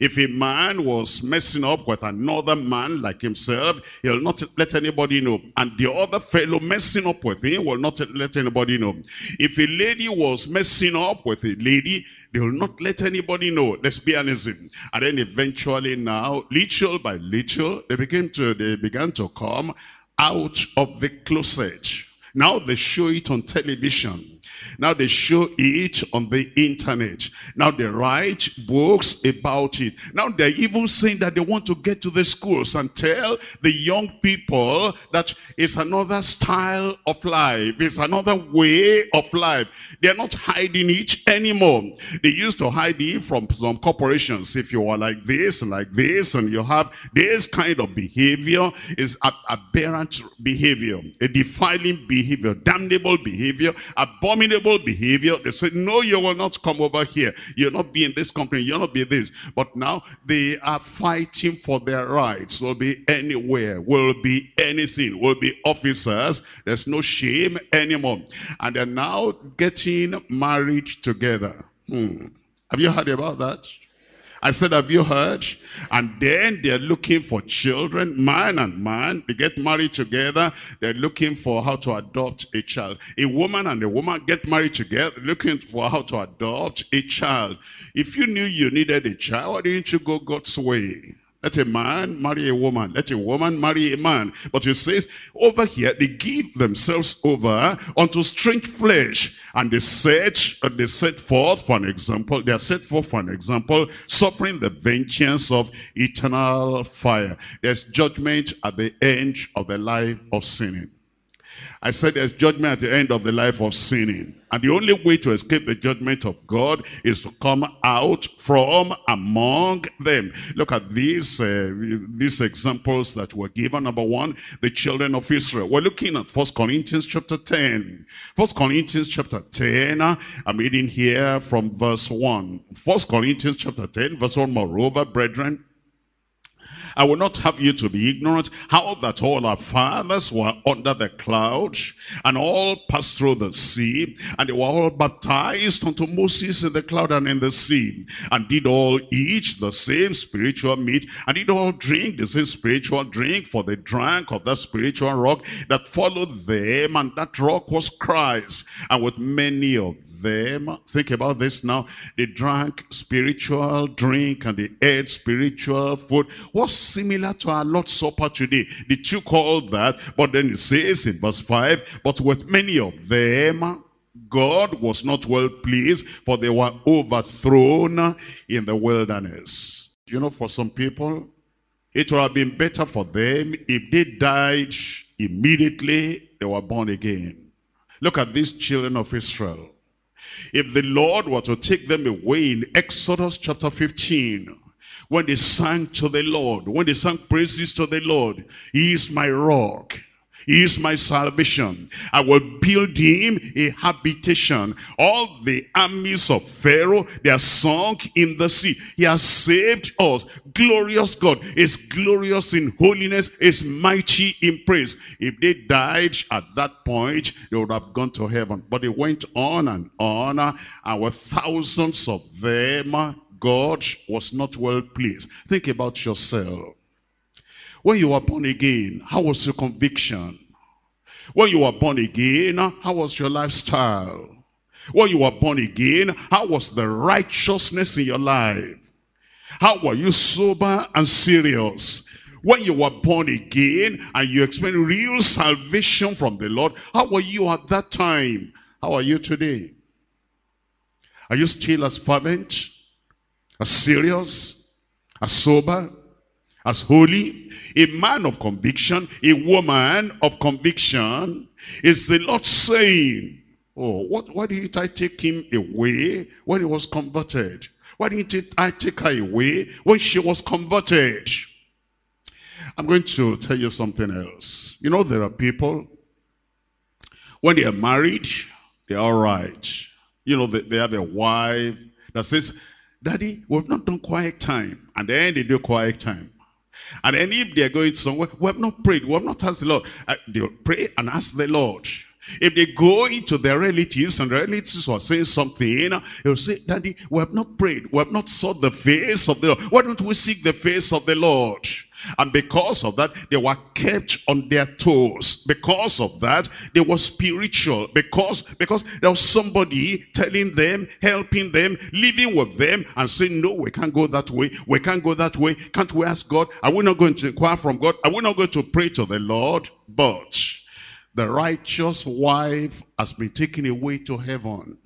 [SPEAKER 1] If a man was messing up with another man like himself, he'll not let anybody know. And the other fellow messing up with him will not let anybody know. If a lady was messing up with a lady, they will not let anybody know. Lesbianism. And then eventually now, little by little, they began to they began to come out of the closet. Now they show it on television. Now they show it on the internet. Now they write books about it. Now they're even saying that they want to get to the schools and tell the young people that it's another style of life. It's another way of life. They're not hiding it anymore. They used to hide it from some corporations. If you are like this, like this, and you have this kind of behavior, is aberrant behavior, a defiling behavior, damnable behavior, abominable behavior. They said, no, you will not come over here. You'll not be in this company. You'll not be this. But now they are fighting for their rights. Will be anywhere. Will be anything. Will be officers. There's no shame anymore. And they're now getting married together. Hmm. Have you heard about that? I said, have you heard? And then they're looking for children, man and man. They get married together. They're looking for how to adopt a child. A woman and a woman get married together, looking for how to adopt a child. If you knew you needed a child, why didn't you go God's way? Let a man marry a woman. Let a woman marry a man. But he says, over here, they give themselves over unto strange flesh. And they set, they set forth for an example, they are set forth for an example, suffering the vengeance of eternal fire. There's judgment at the end of the life of sinning. I said there's judgment at the end of the life of sinning. And the only way to escape the judgment of God is to come out from among them. Look at these, uh, these examples that were given. Number one, the children of Israel. We're looking at First Corinthians chapter 10. First Corinthians chapter 10, I'm reading here from verse 1. First Corinthians chapter 10, verse 1, moreover, brethren, I will not have you to be ignorant how that all our fathers were under the cloud and all passed through the sea and they were all baptized unto Moses in the cloud and in the sea and did all eat the same spiritual meat and did all drink the same spiritual drink for they drank of that spiritual rock that followed them and that rock was Christ and with many of them, think about this now, they drank spiritual drink and they ate spiritual food. What's similar to our Lord's Supper today? They took all that, but then it says in verse 5, but with many of them, God was not well pleased, for they were overthrown in the wilderness. You know, for some people, it would have been better for them if they died immediately they were born again. Look at these children of Israel. If the Lord were to take them away in Exodus chapter 15, when they sang to the Lord, when they sang praises to the Lord, He is my rock. He is my salvation. I will build him a habitation. All the armies of Pharaoh, they are sunk in the sea. He has saved us. Glorious God is glorious in holiness, is mighty in praise. If they died at that point, they would have gone to heaven. But they went on and on, and with thousands of them, God was not well pleased. Think about yourself. When you were born again, how was your conviction? When you were born again, how was your lifestyle? When you were born again, how was the righteousness in your life? How were you sober and serious? When you were born again and you experienced real salvation from the Lord, how were you at that time? How are you today? Are you still as fervent, as serious, as sober, as holy, a man of conviction, a woman of conviction, is the Lord saying, oh, what, why didn't I take him away when he was converted? Why didn't I take her away when she was converted? I'm going to tell you something else. You know, there are people, when they are married, they're all right. You know, they, they have a wife that says, Daddy, we've not done quiet time. And then they do quiet time. And then if they're going somewhere, we have not prayed, we have not asked the Lord. Uh, they'll pray and ask the Lord. If they go into their relatives and relatives are saying something, they'll say, Daddy, we have not prayed. We have not sought the face of the Lord. Why don't we seek the face of the Lord? And because of that, they were kept on their toes. Because of that, they were spiritual. Because, because there was somebody telling them, helping them, living with them, and saying, no, we can't go that way. We can't go that way. Can't we ask God? Are we not going to inquire from God? Are we not going to pray to the Lord? But the righteous wife has been taken away to heaven.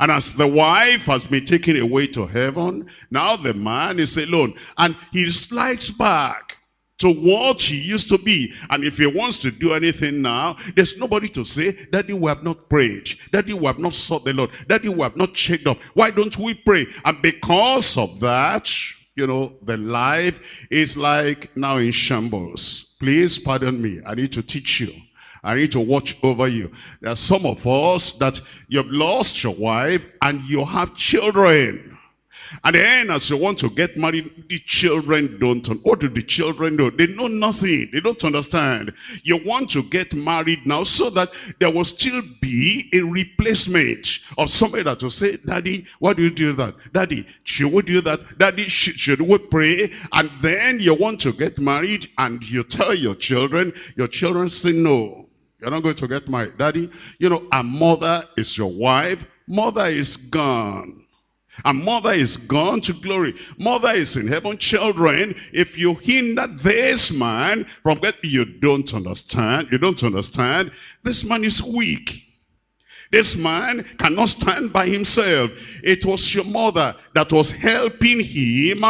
[SPEAKER 1] And as the wife has been taken away to heaven, now the man is alone. And he slides back to what he used to be. And if he wants to do anything now, there's nobody to say, Daddy, we have not prayed. Daddy, we have not sought the Lord. Daddy, we have not checked up. Why don't we pray? And because of that, you know, the life is like now in shambles. Please pardon me. I need to teach you. I need to watch over you. There are some of us that you've lost your wife and you have children. And then as you want to get married, the children don't. What do the children do? They know nothing. They don't understand. You want to get married now so that there will still be a replacement of somebody that will say, Daddy, why do you do that? Daddy, should we do that? Daddy, should, should we pray? And then you want to get married and you tell your children, your children say no. You're not going to get married. Daddy, you know, a mother is your wife. Mother is gone. And mother is gone to glory. Mother is in heaven. Children, if you hinder this man from getting, you don't understand. You don't understand. This man is weak. This man cannot stand by himself. It was your mother that was helping him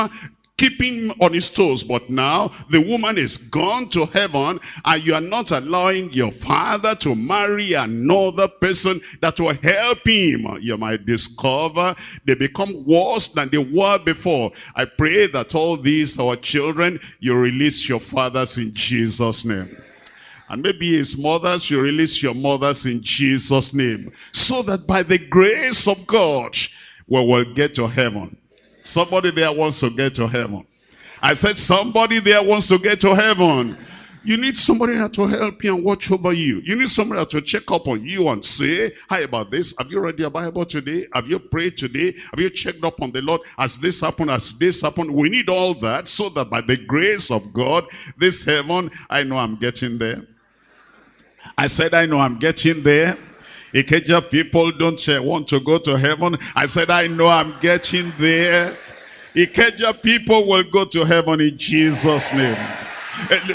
[SPEAKER 1] keeping on his toes. But now the woman is gone to heaven and you are not allowing your father to marry another person that will help him. You might discover they become worse than they were before. I pray that all these, our children, you release your fathers in Jesus' name. And maybe his mothers, you release your mothers in Jesus' name. So that by the grace of God, we will get to heaven. Somebody there wants to get to heaven. I said somebody there wants to get to heaven. You need somebody will help you and watch over you. You need somebody will check up on you and say, hi about this. Have you read your Bible today? Have you prayed today? Have you checked up on the Lord? Has this happened? Has this happened? We need all that so that by the grace of God, this heaven, I know I'm getting there. I said, I know I'm getting there. Ikeja people don't uh, want to go to heaven. I said, I know I'm getting there. Ikeja people will go to heaven in Jesus' name.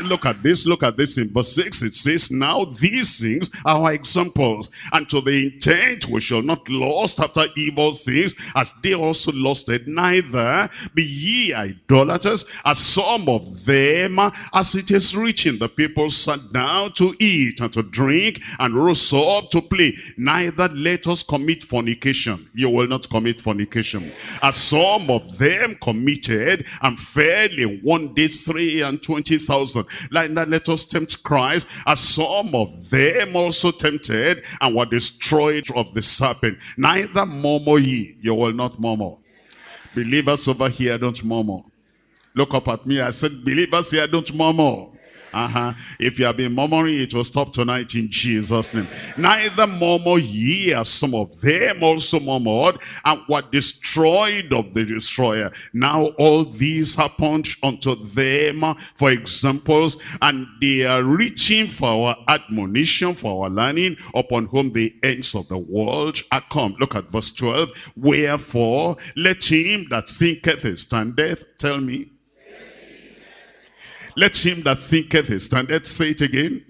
[SPEAKER 1] Look at this, look at this in verse 6. It says, Now these things are our examples, and to the intent we shall not lust after evil things, as they also lusted, neither be ye idolaters, as some of them, as it is written, the people sat down to eat and to drink, and rose up to play. Neither let us commit fornication. You will not commit fornication. As some of them committed, and fell in one day three and twenty thousand thousand. Like that, let us tempt Christ, as some of them also tempted and were destroyed of the serpent. Neither murmur ye, you will not murmur. Believers over here don't murmur. Look up at me. I said, believers here don't murmur. Uh-huh. If you have been murmuring, it will stop tonight in Jesus' name. Neither murmur ye, as some of them also murmured, and were destroyed of the destroyer. Now all these happened unto them for examples, and they are reaching for our admonition, for our learning, upon whom the ends of the world are come. Look at verse 12. Wherefore, let him that thinketh standeth, tell me, let him that thinketh he standeth, say it again.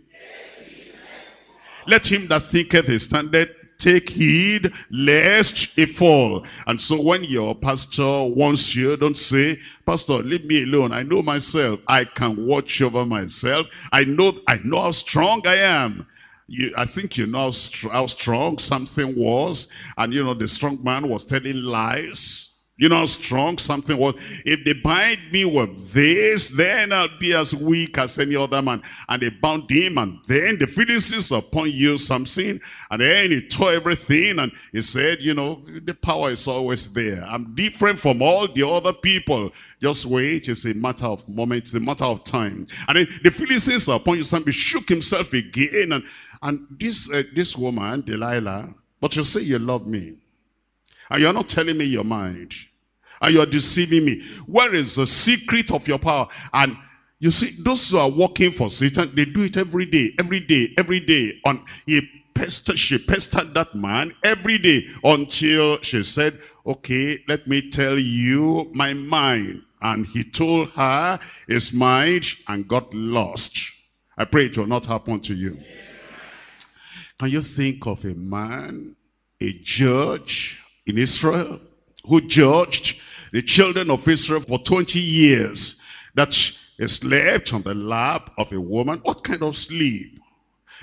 [SPEAKER 1] Let him that thinketh he standeth take heed lest he fall. And so when your pastor wants you, don't say, Pastor, leave me alone. I know myself. I can watch over myself. I know, I know how strong I am. You, I think you know how, how strong Samson was. And you know, the strong man was telling lies. You know strong Samson was? If they bind me with this, then I'll be as weak as any other man. And they bound him, and then the Philistines upon you, Samson. And then he tore everything, and he said, you know, the power is always there. I'm different from all the other people. Just wait, it's a matter of moment, it's a matter of time. And then the Philistines upon you, Samson, shook himself again. And, and this, uh, this woman, Delilah, but you say you love me. And you're not telling me your mind. And you're deceiving me. Where is the secret of your power? And you see, those who are working for Satan, they do it every day, every day, every day. On he pestered, she pestered that man every day until she said, okay, let me tell you my mind. And he told her his mind and got lost. I pray it will not happen to you. Can you think of a man, a judge, in Israel who judged the children of Israel for 20 years that slept on the lap of a woman. What kind of sleep?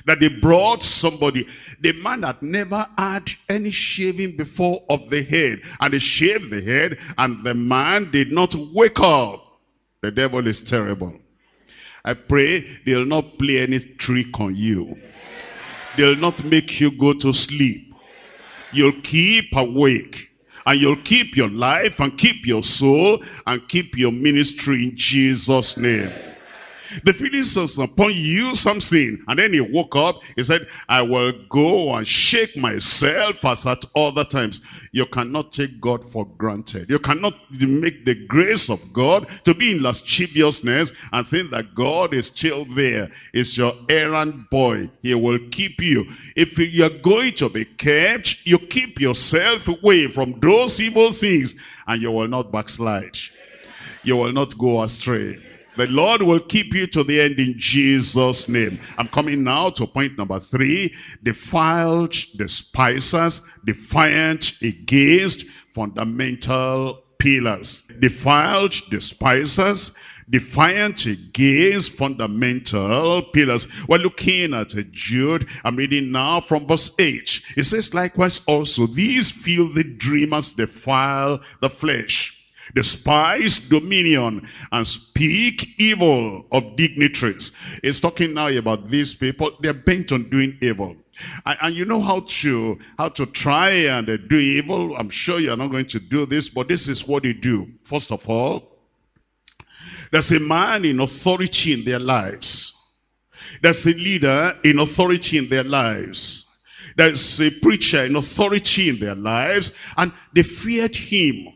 [SPEAKER 1] That they brought somebody, the man that never had any shaving before of the head. And they shaved the head and the man did not wake up. The devil is terrible. I pray they'll not play any trick on you. They'll not make you go to sleep. You'll keep awake And you'll keep your life and keep your soul and keep your ministry in Jesus' name. The Philistines upon you, Samson. And then he woke up. He said, I will go and shake myself as at other times. You cannot take God for granted. You cannot make the grace of God to be in lasciviousness and think that God is still there. It's your errand boy. He will keep you. If you're going to be kept, you keep yourself away from those evil things and you will not backslide. You will not go astray. The Lord will keep you to the end in Jesus' name. I'm coming now to point number three. Defiled, despisers, defiant against fundamental pillars. Defiled, despisers, defiant against fundamental pillars. We're looking at Jude. I'm reading now from verse 8. It says, likewise also, these filthy dreamers defile the flesh despise dominion and speak evil of dignitaries. It's talking now about these people. They're bent on doing evil. And, and, you know how to how to try and uh, do evil. I'm sure you're not going to do this, but this is what they do. First of all, there's a man in authority in their lives. There's a leader in authority in their lives. There's a preacher in authority in their lives, and they feared him.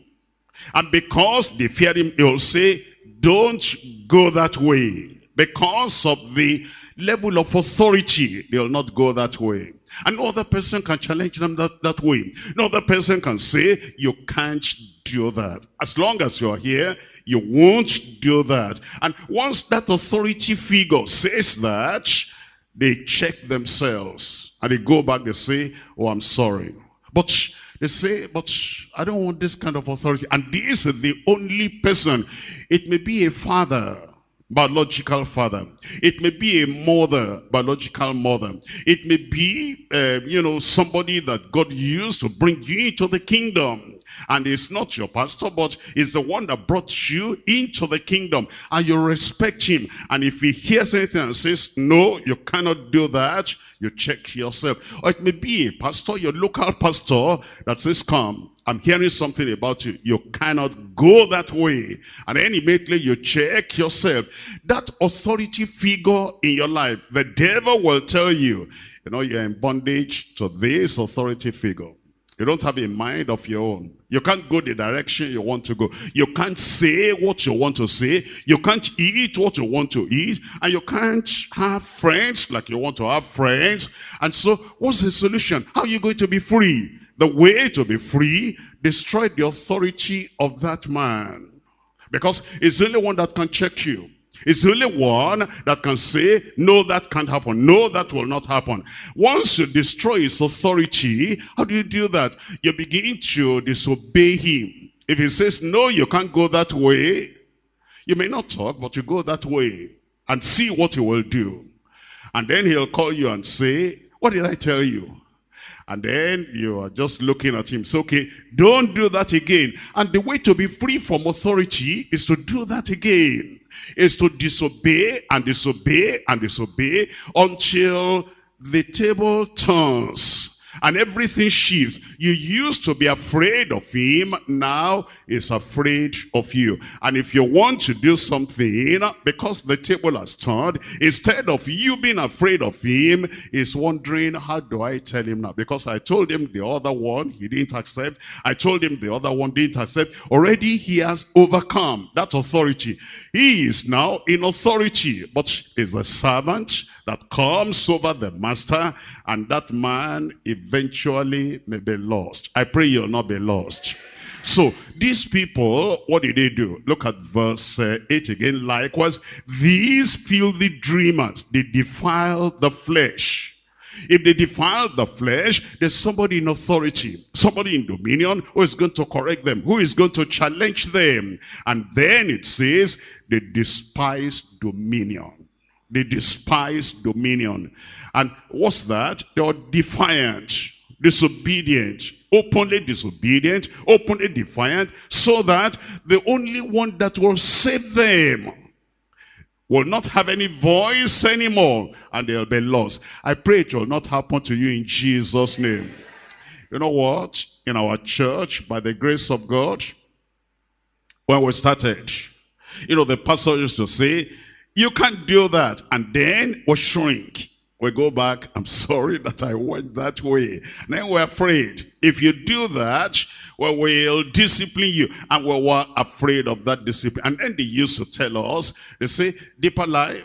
[SPEAKER 1] And because they fear him, he'll say, don't go that way. Because of the level of authority, they'll not go that way. And no other person can challenge them that, that way. No other person can say, you can't do that. As long as you're here, you won't do that. And once that authority figure says that, they check themselves. And they go back, they say, oh, I'm sorry. But they say, but I don't want this kind of authority. And this is the only person. It may be a father, biological father. It may be a mother, biological mother. It may be, uh, you know, somebody that God used to bring you into the kingdom. And it's not your pastor, but it's the one that brought you into the kingdom. And you respect him. And if he hears anything and says, no, you cannot do that, you check yourself. Or it may be a pastor, your local pastor, that says, come, I'm hearing something about you. You cannot go that way. And then immediately you check yourself. That authority figure in your life, the devil will tell you, you know, you're in bondage to this authority figure. You don't have a mind of your own. You can't go the direction you want to go. You can't say what you want to say. You can't eat what you want to eat. And you can't have friends like you want to have friends. And so what's the solution? How are you going to be free? The way to be free, destroy the authority of that man. Because it's the only one that can check you. It's the only one that can say, no, that can't happen. No, that will not happen. Once you destroy his authority, how do you do that? You begin to disobey him. If he says, no, you can't go that way, you may not talk, but you go that way and see what he will do. And then he'll call you and say, what did I tell you? And then you are just looking at him. So, okay, don't do that again. And the way to be free from authority is to do that again. Is to disobey and disobey and disobey until the table turns and everything shifts. You used to be afraid of him, now is afraid of you. And if you want to do something, because the table has turned, instead of you being afraid of him, is wondering, how do I tell him now? Because I told him the other one, he didn't accept. I told him the other one didn't accept. Already he has overcome that authority. He is now in authority, but is a servant that comes over the master and that man eventually may be lost. I pray you'll not be lost. So these people, what did they do? Look at verse uh, 8 again. Likewise, these filthy dreamers, they defile the flesh. If they defile the flesh, there's somebody in authority, somebody in dominion who is going to correct them, who is going to challenge them. And then it says, they despise dominion. They despise dominion. And what's that? They are defiant, disobedient, openly disobedient, openly defiant, so that the only one that will save them will not have any voice anymore, and they'll be lost. I pray it will not happen to you in Jesus' name. You know what? In our church, by the grace of God, when we started, you know, the pastor used to say, you can't do that. And then we shrink. We go back, I'm sorry that I went that way. And then we're afraid. If you do that, well, discipline you. And we were afraid of that discipline. And then they used to tell us, they say, deeper life,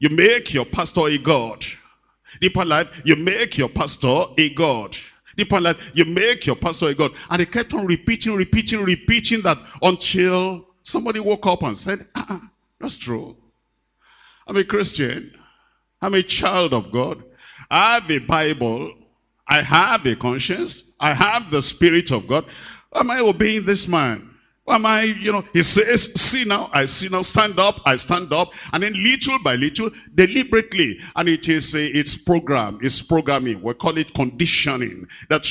[SPEAKER 1] you make your pastor a God. Deeper life, you make your pastor a God. Deeper life, you make your pastor a God. And they kept on repeating, repeating, repeating that until somebody woke up and said, uh -uh, that's true. I'm a Christian. I'm a child of God. I have a Bible. I have a conscience. I have the Spirit of God. Am I obeying this man? Am I, you know, he says, see now, I see now, stand up, I stand up. And then little by little, deliberately. And it is, a, it's program, it's programming. We call it conditioning. That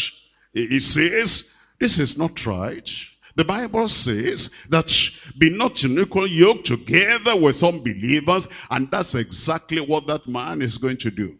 [SPEAKER 1] he says, this is not right. The Bible says that be not in equal yoke together with unbelievers. And that's exactly what that man is going to do.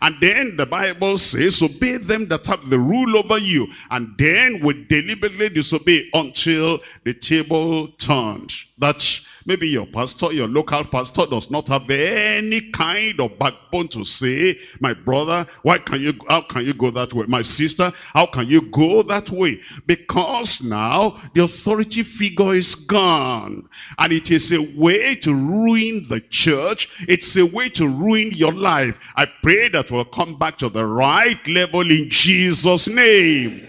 [SPEAKER 1] And then the Bible says, obey them that have the rule over you. And then we deliberately disobey until the table turned. That maybe your pastor, your local pastor does not have any kind of backbone to say, my brother, why can you, how can you go that way? My sister, how can you go that way? Because now the authority figure is gone. And it is a way to ruin the church. It's a way to ruin your life. I pray that we'll come back to the right level in Jesus' name.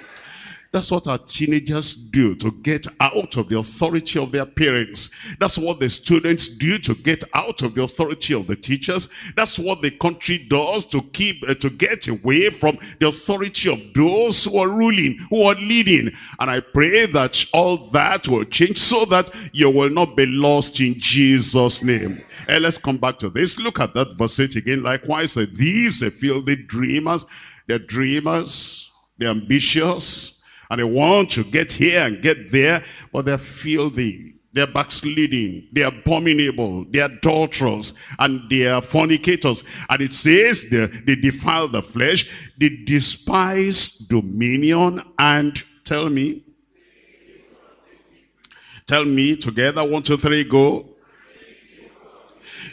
[SPEAKER 1] That's what our teenagers do to get out of the authority of their parents. That's what the students do to get out of the authority of the teachers. That's what the country does to keep uh, to get away from the authority of those who are ruling, who are leading. And I pray that all that will change so that you will not be lost in Jesus' name. And let's come back to this. Look at that verse 8 again. Likewise, these filthy dreamers. They're dreamers. They're ambitious and they want to get here and get there, but they're filthy. They're backsliding. They're abominable. They're adulterers. And they're fornicators. And it says they, they defile the flesh. They despise dominion. And tell me. Tell me together. One, two, three, go.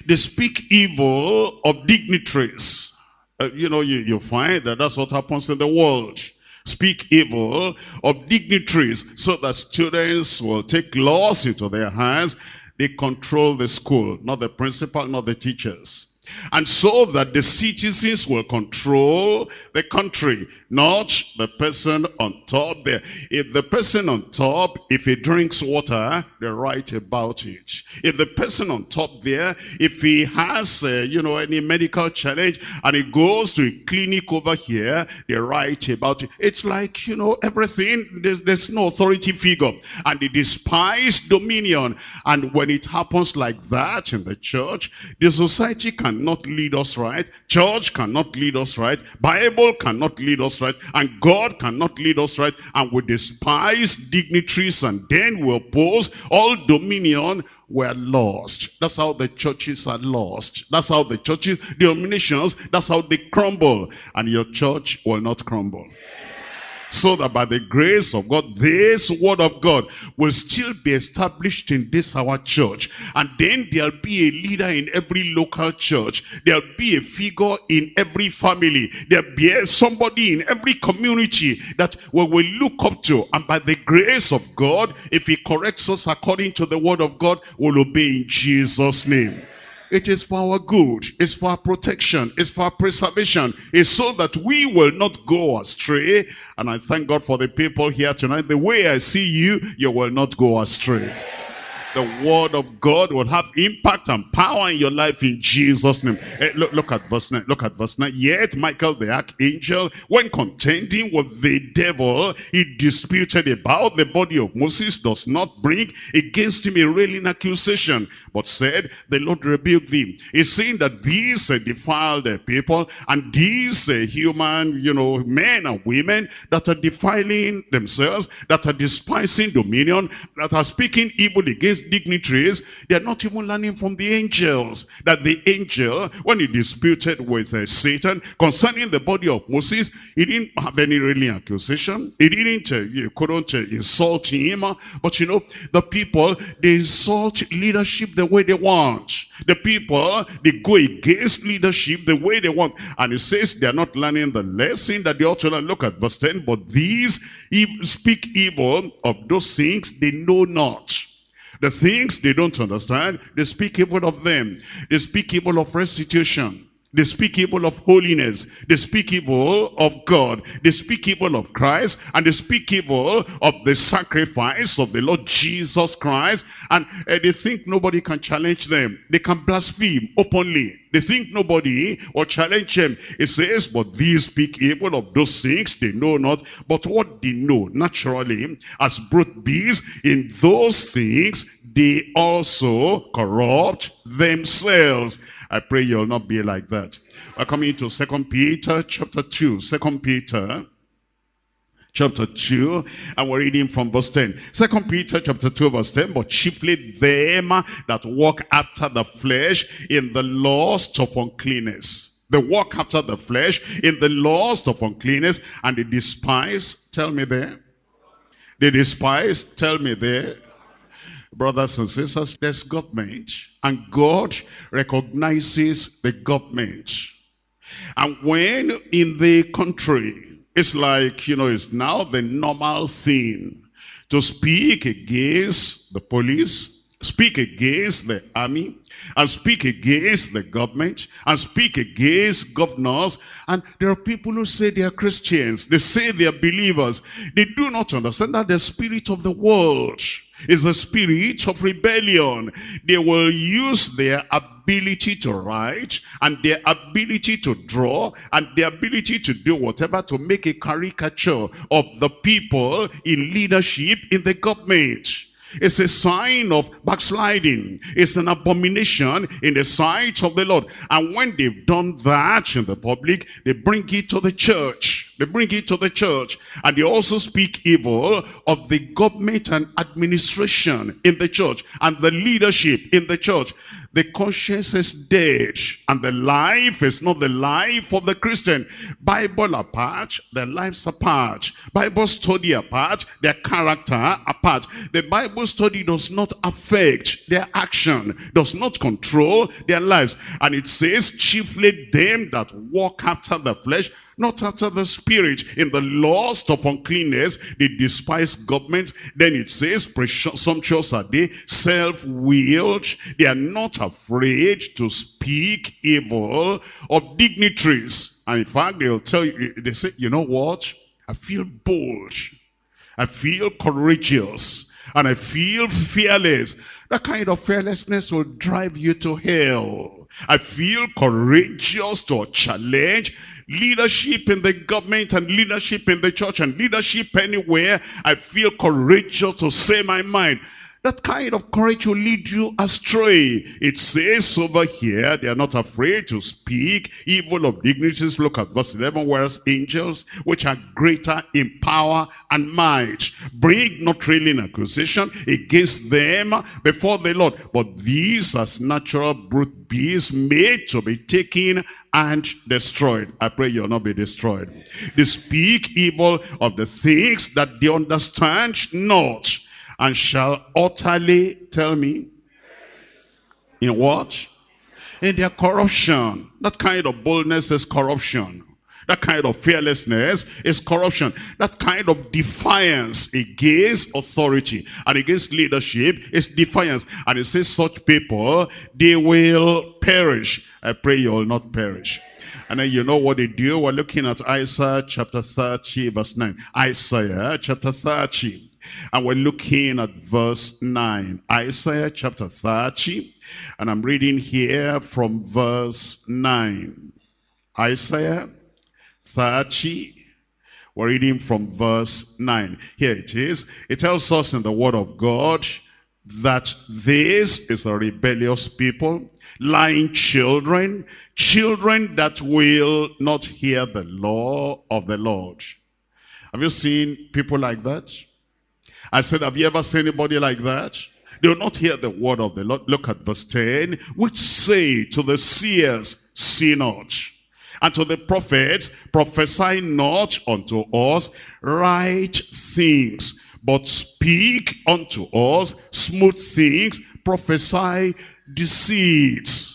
[SPEAKER 1] They speak evil of dignitaries. Uh, you know, you, you find that that's what happens in the world speak evil of dignitaries so that students will take laws into their hands. They control the school, not the principal, not the teachers. And so that the citizens will control the country, not the person on top there. If the person on top, if he drinks water, they write about it. If the person on top there, if he has, uh, you know, any medical challenge and he goes to a clinic over here, they write about it. It's like, you know, everything, there's, there's no authority figure. And they despise dominion. And when it happens like that in the church, the society can cannot lead us right. Church cannot lead us right. Bible cannot lead us right. And God cannot lead us right. And we despise dignitaries and then we oppose all dominion we're lost. That's how the churches are lost. That's how the churches, denominations, that's how they crumble. And your church will not crumble so that by the grace of God, this word of God will still be established in this our church. And then there'll be a leader in every local church. There'll be a figure in every family. There'll be somebody in every community that we will look up to. And by the grace of God, if he corrects us according to the word of God, we'll obey in Jesus' name. It is for our good. It's for our protection. It's for our preservation. It's so that we will not go astray. And I thank God for the people here tonight. The way I see you, you will not go astray the word of God will have impact and power in your life in Jesus' name. Hey, eh, look, look at verse 9. Look at verse 9. Yet Michael the archangel, when contending with the devil, he disputed about the body of Moses, does not bring against him a railing accusation, but said, the Lord rebuked thee. He's saying that these uh, defiled uh, people and these uh, human, you know, men and women that are defiling themselves, that are despising dominion, that are speaking evil against dignitaries, they're not even learning from the angels. That the angel, when he disputed with uh, Satan concerning the body of Moses, he didn't have any really accusation. He didn't, uh, you couldn't uh, insult him. But you know, the people, they insult leadership the way they want. The people, they go against leadership the way they want. And he says they're not learning the lesson that they ought to learn. Look at verse 10. But these speak evil of those things they know not. The things they don't understand, they speak evil of them. They speak evil of restitution. They speak evil of holiness. They speak evil of God. They speak evil of Christ. And they speak evil of the sacrifice of the Lord Jesus Christ. And uh, they think nobody can challenge them. They can blaspheme openly. They think nobody will challenge them. It says, but these speak evil of those things they know not. But what they know naturally as brute beasts in those things they also corrupt themselves. I pray you'll not be like that. We're coming to Second Peter chapter 2. Second Peter chapter 2 and we're reading from verse ten. 10 second peter chapter 2 verse 10 but chiefly them that walk after the flesh in the lust of uncleanness they walk after the flesh in the lust of uncleanness and they despise tell me there they despise tell me there brothers and sisters, there's government, and God recognizes the government. And when in the country, it's like, you know, it's now the normal thing to speak against the police, speak against the army, and speak against the government, and speak against governors. And there are people who say they are Christians. They say they are believers. They do not understand that the spirit of the world is a spirit of rebellion. They will use their ability to write and their ability to draw and their ability to do whatever to make a caricature of the people in leadership in the government. It's a sign of backsliding. It's an abomination in the sight of the Lord. And when they've done that in the public, they bring it to the church. They bring it to the church. And they also speak evil of the government and administration in the church and the leadership in the church the conscience is dead and the life is not the life of the Christian. Bible apart, their lives apart. Bible study apart, their character apart. The Bible study does not affect their action, does not control their lives. And it says, chiefly them that walk after the flesh, not after the spirit. In the lust of uncleanness, they despise government. Then it says, presumptuous are they, self-willed. They are not afraid to speak evil of dignitaries. And in fact, they'll tell you, they say, you know what? I feel bold. I feel courageous. And I feel fearless. That kind of fearlessness will drive you to hell. I feel courageous to challenge leadership in the government and leadership in the church and leadership anywhere. I feel courageous to say my mind. That kind of courage will lead you astray. It says over here, they are not afraid to speak evil of dignities. Look at verse 11, whereas angels, which are greater in power and might, bring not really an accusation against them before the Lord. But these as natural brute beasts made to be taken and destroyed. I pray you'll not be destroyed. They speak evil of the things that they understand not and shall utterly, tell me, in what? In their corruption. That kind of boldness is corruption. That kind of fearlessness is corruption. That kind of defiance against authority and against leadership is defiance. And it says such people, they will perish. I pray you will not perish. And then you know what they do? We're looking at Isaiah chapter 30 verse 9. Isaiah chapter 30. And we're looking at verse 9. Isaiah chapter 30. And I'm reading here from verse 9. Isaiah 30. We're reading from verse 9. Here it is. It tells us in the word of God that this is a rebellious people, lying children, children that will not hear the law of the Lord. Have you seen people like that? I said, have you ever seen anybody like that? They will not hear the word of the Lord. Look at verse 10. Which say to the seers, see not. And to the prophets, prophesy not unto us right things, but speak unto us smooth things, prophesy deceits.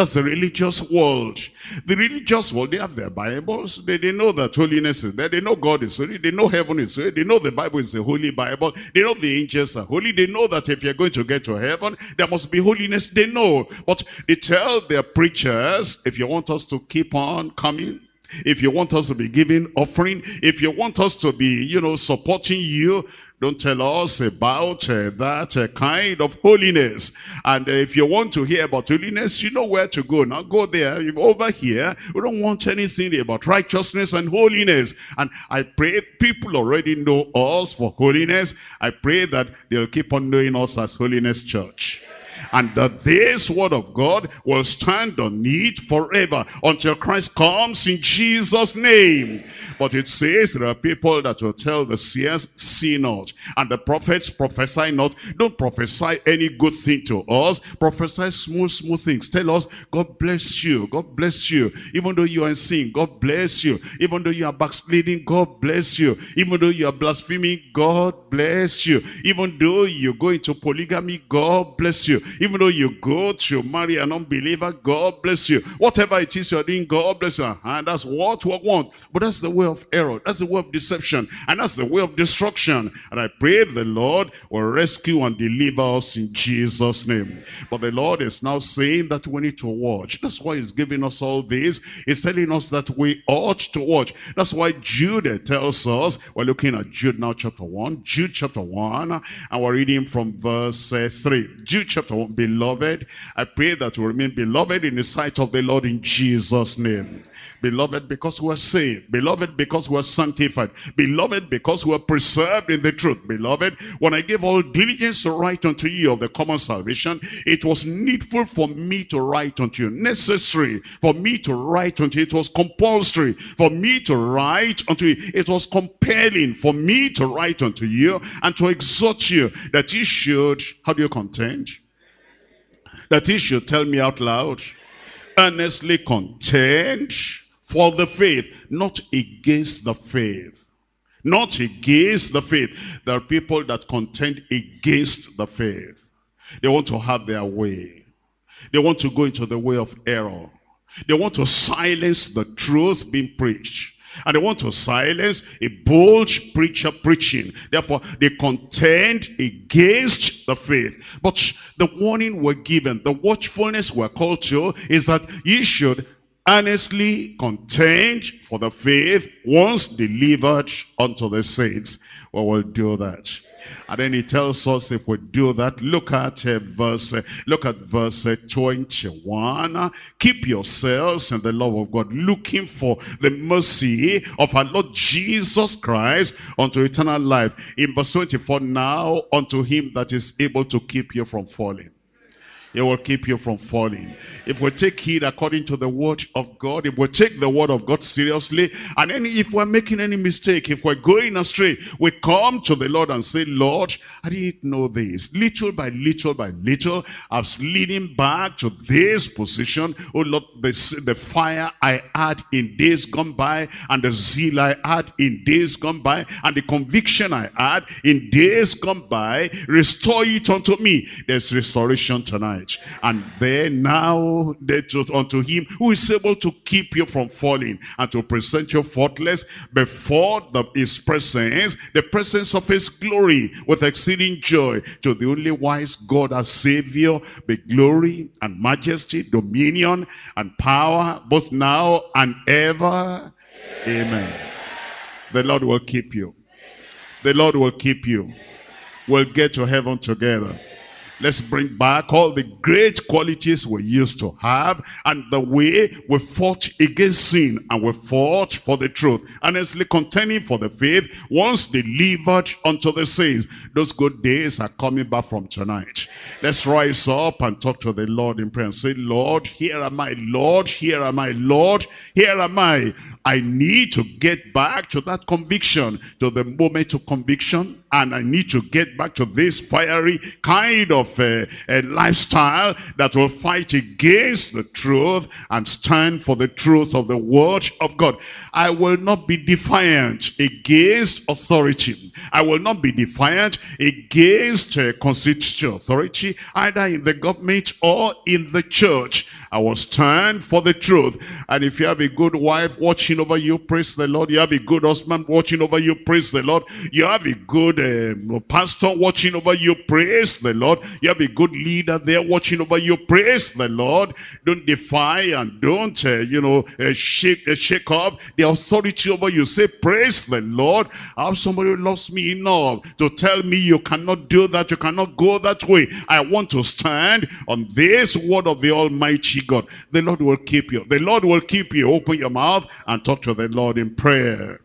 [SPEAKER 1] That's the religious world. The religious world, they have their Bibles. They, they know that holiness is there. They know God is holy. They know heaven is holy. They know the Bible is a holy Bible. They know the angels are holy. They know that if you're going to get to heaven, there must be holiness. They know. But they tell their preachers, if you want us to keep on coming, if you want us to be giving offering, if you want us to be, you know, supporting you, don't tell us about uh, that uh, kind of holiness. And uh, if you want to hear about holiness, you know where to go. Now go there. Over here, we don't want anything about righteousness and holiness. And I pray people already know us for holiness. I pray that they'll keep on knowing us as Holiness Church and that this word of God will stand on it forever until Christ comes in Jesus' name. But it says there are people that will tell the seers, see not. And the prophets prophesy not. Don't prophesy any good thing to us. Prophesy smooth, smooth things. Tell us, God bless you. God bless you. Even though you are in sin, God bless you. Even though you are backsliding, God bless you. Even though you are blaspheming, God bless you. Even though you go into polygamy, God bless you. Even though you go to marry an unbeliever, God bless you. Whatever it is you're doing, God bless you. And that's what we want. But that's the way of error. That's the way of deception. And that's the way of destruction. And I pray the Lord will rescue and deliver us in Jesus' name. But the Lord is now saying that we need to watch. That's why he's giving us all this. He's telling us that we ought to watch. That's why Jude tells us, we're looking at Jude now chapter 1. Jude chapter 1. And we're reading from verse uh, 3. Jude chapter 1 beloved. I pray that we remain beloved in the sight of the Lord in Jesus' name. Beloved, because we're saved. Beloved, because we're sanctified. Beloved, because we're preserved in the truth. Beloved, when I gave all diligence to write unto you of the common salvation, it was needful for me to write unto you. Necessary for me to write unto you. It was compulsory for me to write unto you. It was compelling for me to write unto you and to exhort you that you should, how do you contend? That he should tell me out loud, earnestly contend for the faith, not against the faith. Not against the faith. There are people that contend against the faith. They want to have their way. They want to go into the way of error. They want to silence the truth being preached. And they want to silence a bold preacher preaching. Therefore, they contend against the faith. But the warning we're given, the watchfulness we're called to, is that you should earnestly contend for the faith once delivered unto the saints. Well, we'll do that. And then he tells us if we do that, look at uh, verse, uh, look at verse uh, 21. Keep yourselves in the love of God, looking for the mercy of our Lord Jesus Christ unto eternal life. In verse 24, now unto him that is able to keep you from falling it will keep you from falling. If we take heed according to the word of God, if we take the word of God seriously, and then if we're making any mistake, if we're going astray, we come to the Lord and say, Lord, I didn't know this. Little by little by little, I was leading back to this position. Oh Lord, the, the fire I had in days gone by, and the zeal I had in days gone by, and the conviction I had in days gone by, restore it unto me. There's restoration tonight And then now unto him who is able to keep you from falling and to present you faultless before the, his presence, the presence of his glory with exceeding joy to the only wise God our Savior, be glory and majesty, dominion and power, both now and ever. Amen. The Lord will keep you. The Lord will keep you. We'll get to heaven together. Let's bring back all the great qualities we used to have and the way we fought against sin and we fought for the truth. Honestly contending for the faith once delivered unto the saints. Those good days are coming back from tonight. Let's rise up and talk to the Lord in prayer and say, Lord, here am I, Lord, here am I, Lord, here am I. I need to get back to that conviction, to the moment of conviction and I need to get back to this fiery kind of a, uh, lifestyle that will fight against the truth and stand for the truth of the word of God. I will not be defiant against authority. I will not be defiant against uh, constitutional authority, either in the government or in the church. I will stand for the truth. And if you have a good wife watching over you, praise the Lord. You have a good husband watching over you, praise the Lord. You have a good uh, pastor watching over you, praise the Lord. You have a good leader there watching over you, praise the Lord. Don't defy and don't, uh, you know, uh, shake, uh, shake up the authority over you. Say, praise the Lord. I have somebody who loves me enough to tell me you cannot do that, you cannot go that way. I want to stand on this word of the Almighty God. The Lord will keep you. The Lord will keep you. Open your mouth and talk to the Lord in prayer.